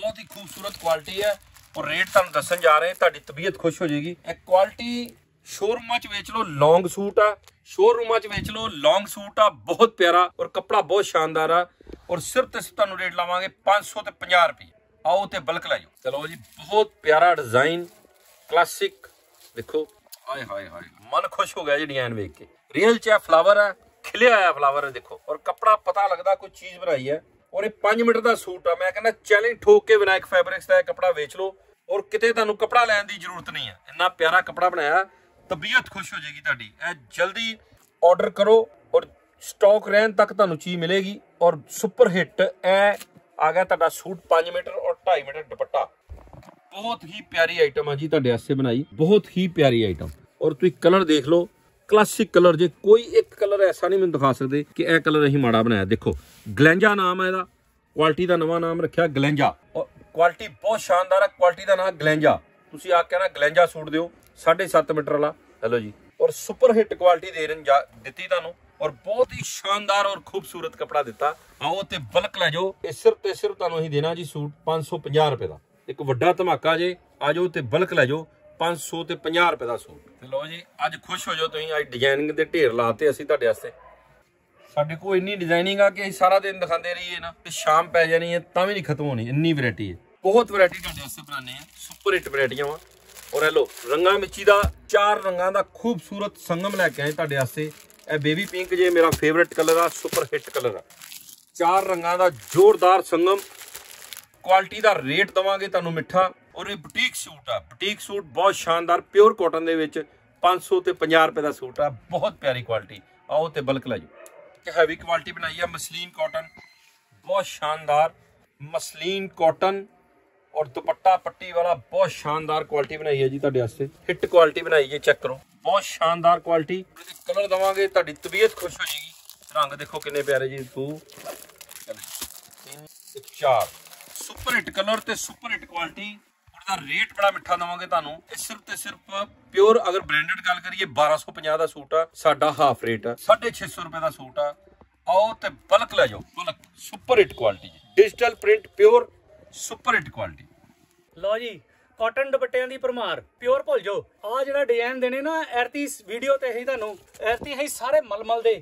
ਬਹੁਤ ਹੀ ਖੂਬਸੂਰਤ ਕੁਆਲਿਟੀ ਹੈ। ਔਰ ਰੇਟ ਤੁਹਾਨੂੰ ਦੱਸਣ ਜਾ ਰਹੇ, ਤੁਹਾਡੀ ਤਬੀਅਤ ਖੁਸ਼ ਹੋ ਜਾਏਗੀ। ਇਹ ਕੁਆਲਿਟੀ ਸ਼ੋਰੂਮਾਂ 'ਚ ਵੇਚ ਲਓ ਲੌਂਗ ਸੂਟ ਆ। ਸ਼ੋਰੂਮਾਂ 'ਚ ਵੇਚ ਲਓ ਲੌਂਗ ਸੂਟ ਆ, ਬਹੁਤ ਪਿਆਰਾ ਔਰ ਕਪੜਾ ਬਹੁਤ ਸ਼ਾਨਦਾਰ ਆ। ਔਰ ਸਿਰਫ ਤੇ ਸਿਰਫ ਤੁਹਾਨੂੰ ਰੇਟ ਲਾਵਾਂਗੇ 500 ਤੇ 50 ਰੁਪਏ। ਆਓ ਤੇ ਬਲਕ ਲੈ ਜਾਓ। ਚਲੋ ਜੀ, ਬਹੁਤ ਪਿਆਰਾ ਡਿਜ਼ਾਈਨ ਕਲਾਸਿਕ ਦੇਖੋ। ਹਾਏ ਹਾਏ ਹਾਏ, ਮਨ ਖੁਸ਼ ਹੋ ਗਿਆ ਜੀ ਡਿਜ਼ਾਈਨ ਵੇਖ ਕੇ। ਰੀਅਲ ਚ ਫਲਾਵਰ ਹੈ ਖਿਲਿਆ ਹੋਇਆ ਫਲਾਵਰ ਦੇਖੋ। ਔਰ ਕੱਪੜਾ ਪਤਾ ਲੱਗਦਾ ਕੋਈ ਚੀਜ਼ ਬਣਾਈ ਹੈ। ਔਰ ਇਹ 5 ਮੀਟਰ ਦਾ ਸੂਟ ਆ। ਮੈਂ ਕਹਿੰਦਾ, ਚੈਲੰਜ ਠੋਕ ਕੇ ਵਿਨਾਇਕ ਫੈਬਰਿਕਸ ਦਾ ਇਹ ਕੱਪੜਾ ਵੇਚ ਲਓ ਔਰ ਕਿਤੇ ਤੁਹਾਨੂੰ ਕੱਪੜਾ ਲੈਣ ਦੀ ਜ਼ਰੂਰਤ ਨਹੀਂ ਹੈ। ਇੰਨਾ ਪਿਆਰਾ ਕੱਪੜਾ ਬਣਾਇਆ, ਤਬੀਅਤ ਖੁਸ਼ ਹੋ ਜਾਏਗੀ ਤੁਹਾਡੀ। ਇਹ ਜਲਦੀ ਆਰਡਰ ਕਰੋ ਔਰ ਸਟਾਕ ਰਹਿਣ ਤੱਕ ਤੁਹਾਨੂੰ ਚੀਜ਼ ਮਿਲੇਗੀ ਔਰ ਸੁਪਰ ਹਿੱਟ, ਇਹ ਆ ਗਿਆ ਤੁਹਾਡਾ ਸੂਟ 5 ਮੀਟਰ ਔਰ 2.5 ਮੀਟਰ ਦੁਪੱਟਾ। ਬਹੁਤ ਹੀ ਪਿਆਰੀ ਆਈਟਮ ਆ ਜੀ ਤੁਹਾਡੇ ਵਾਸਤੇ ਬਣਾਈ। ਬਹੁਤ ਹੀ ਪਿਆਰੀ ਆਈਟਮ ਔਰ ਤੁਸੀਂ ਕਲਰ ਦੇਖ ਲਓ ਕਲਾਸਿਕ ਕਲਰ ਜੇ ਕੋਈ ਇੱਕ ਕਲਰ ਐਸਾ ਨਹੀਂ ਮੈਨੂੰ ਦਿਖਾ ਸਕਦੇ ਕਿ ਇਹ ਕਲਰ ਅਸੀਂ ਮਾੜਾ ਬਣਾਇਆ। ਦੇਖੋ ਗਲੈਂਜਾ ਨਾਮ ਹੈ ਇਹਦਾ। ਕੁਆਲਿਟੀ ਦਾ ਨਵਾਂ ਨਾਮ ਰੱਖਿਆ ਗਲੈਂਜਾ ਔਰ ਕੁਆਲਿਟੀ ਬਹੁਤ ਸ਼ਾਨਦਾਰ ਹੈ ਕੁਆਲਿਟੀ ਦਾ ਨਾਮ ਗਲੈਂਜਾ ਤੁਸੀਂ ਆ ਕੇ ਨਾ ਗਲੈਂਜਾ ਸੂਟ ਦਿਓ 7.5 ਮੀਟਰ ਵਾਲਾ। ਹੈਲੋ ਜੀ। ਔਰ ਸੁਪਰ ਹਿੱਟ ਕੁਆਲਿਟੀ ਦੇ ਰਹੇ ਜਾ- ਦਿੱਤੀ ਤੁਹਾਨੂੰ। ਔਰ ਬਹੁਤ ਹੀ ਸ਼ਾਨਦਾਰ ਔਰ ਖੂਬਸੂਰਤ ਕਪੜਾ ਦਿੱਤਾ। ਆਓ ਤੇ ਬਲਕ ਲੈ ਜਾਓ। ਇਹ ਸਿਰਫ ਤੇ ਸਿਰਫ ਤੁਹਾਨੂੰ ਅਸੀਂ ਦੇਣਾ ਜੀ ਸੂਟ 550 ਰੁਪਏ ਦਾ। ਇੱਕ ਵੱਡਾ ਧਮਾਕਾ ਜੇ, ਆ ਜਾਓ ਤੇ ਬਲਕ ਲੈ ਜਾਓ 500 ਤੇ 50 ਰੁਪਏ ਦਾ ਸੂਟ। ਤੇ ਲਓ ਜੀ, ਅੱਜ ਖੁਸ਼ ਹੋ ਜਾਓ ਤੁਸੀਂ, ਅੱਜ ਡਿਜ਼ਾਈਨਿੰਗ ਦੇ ਢੇਰ ਲਾਤੇ ਅਸੀਂ ਤੁਹਾਡੇ ਵਾਸਤੇ। ਸਾਡੇ ਕੋਲ ਇੰਨੀ ਡਿਜ਼ਾਈਨਿੰਗ ਆ ਕਿ ਅਸੀਂ ਸਾਰਾ ਦਿਨ ਦਿਖਾਉਂਦੇ ਰਹੀਏ ਨਾ, ਤੇ ਸ਼ਾਮ ਪੈ ਜਾਣੀ ਹੈ, ਤਾਂ ਵੀ ਨਹੀਂ ਖਤਮ ਹੋਣੀ, ਇੰਨੀ ਵੈਰਾਈਟੀ ਹੈ। ਬਹੁਤ ਵੈਰਾਈਟੀ ਤੁਹਾਡੇ ਵਾਸਤੇ ਬਣਾਉਂਦੇ ਆ ਸੁਪਰ ਹਿੱਟ ਵੈਰਾਈਟੀਆਂ ਵਾ ਔਰ ਹੈਲੋ ਲੋ ਰੰਗਾਂ ਮਿੱਚੀ ਦਾ, ਚਾਰ ਰੰਗਾਂ ਦਾ ਖੂਬਸੂਰਤ ਸੰਗਮ ਲੈ ਕੇ ਆਏ ਤੁਹਾਡੇ ਵਾਸਤੇ। ਇਹ ਬੇਬੀ ਪਿੰਕ ਜੇ ਮੇਰਾ ਫੇਵਰਿਟ ਕਲਰ ਆ ਸੁਪਰ ਹਿੱਟ ਕਲਰ ਆ। ਚਾਰ ਰੰਗਾਂ ਦਾ ਜ਼ੋਰਦਾਰ ਸੰਗਮ ਕੁਆਲਿਟੀ ਦਾ ਰੇਟ ਦਵਾਂਗੇ ਤੁਹਾਨੂੰ ਮਿੱਠਾ। ਔਰ ਇਹ ਬੁਟੀਕ ਸੂਟ ਆ। ਬੁਟੀਕ ਸੂਟ ਬਹੁਤ ਸ਼ਾਨਦਾਰ ਪਿਓਰ ਕਾਟਨ ਦੇ ਵਿੱਚ 500 ਤੇ 50 ਰੁਪਏ ਦਾ ਸੂਟ ਆ। ਬਹੁਤ ਪਿਆਰੀ ਕੁਆਲਿਟੀ ਆਓ ਤੇ ਬਲਕ ਲੈ ਜਾਓ। ਕਿ ਹੈਵੀ ਕੁਆਲਿਟੀ ਬਣਾਈ ਆ, ਮਸਲੀਨ ਕਾਟਨ ਬਹੁਤ ਸ਼ਾਨਦਾਰ, ਮਸਲੀਨ ਕਾਟਨ ਔਰ ਦੁਪੱਟਾ ਪੱਟੀ ਵਾਲਾ ਬਹੁਤ ਸ਼ਾਨਦਾਰ ਕੁਆਲਿਟੀ ਬਣਾਈ ਹੈ ਜੀ ਤੁਹਾਡੇ ਵਾਸਤੇ। ਹਿੱਟ ਕੁਆਲਿਟੀ ਬਣਾਈ ਹੈ ਚੈੱਕ ਕਰੋ। ਬਹੁਤ ਸ਼ਾਨਦਾਰ ਕੁਆਲਿਟੀ ਇਹਦੇ ਕਲਰ ਦਵਾਂਗੇ, ਤੁਹਾਡੀ ਤਬੀਅਤ ਖੁਸ਼ ਹੋ ਜਾਏਗੀ। ਰੰਗ ਦੇਖੋ ਕਿੰਨੇ ਪਿਆਰੇ ਜੀ 2 3 4 ਸੁਪਰ ਹਿੱਟ ਕਲਰ ਤੇ ਸੁਪਰ ਹਿੱਟ ਕੁਆਲਿਟੀ ਉਹਦਾ ਰੇਟ ਬੜਾ ਮਿੱਠਾ ਦਵਾਂਗੇ ਤੁਹਾਨੂੰ। ਇਹ ਸਿਰਫ ਤੇ ਸਿਰਫ ਪਿਓਰ ਅਗਰ ਬ੍ਰਾਂਡਡ ਗੱਲ ਕਰੀਏ 1250 ਦਾ ਸੂਟ ਆ, ਸਾਡਾ ਹਾਫ ਰੇਟ ਆ 650 ਰੁਪਏ ਦਾ ਸੂਟ ਆ। ਆਓ ਤੇ ਬਲਕ ਲੈ ਜਾਓ, bulk super hit quality digital print pure super hit quality ਲਓ ਜੀ ਕਾਟਨ ਦੁਪੱਟਿਆਂ ਦੀ ਭਰਮਾਰ ਪਿਓਰ ਭੁੱਲ ਜਾਓ। ਆ ਜਿਹੜਾ ਡਿਜ਼ਾਈਨ ਦੇਣੇ ਨਾ ਐਰਤੀ ਵੀਡੀਓ ਤੇ ਹੀ ਤੁਹਾਨੂੰ ਐਰਤੀ ਹੀ ਸਾਰੇ ਮਲਮਲ ਦੇ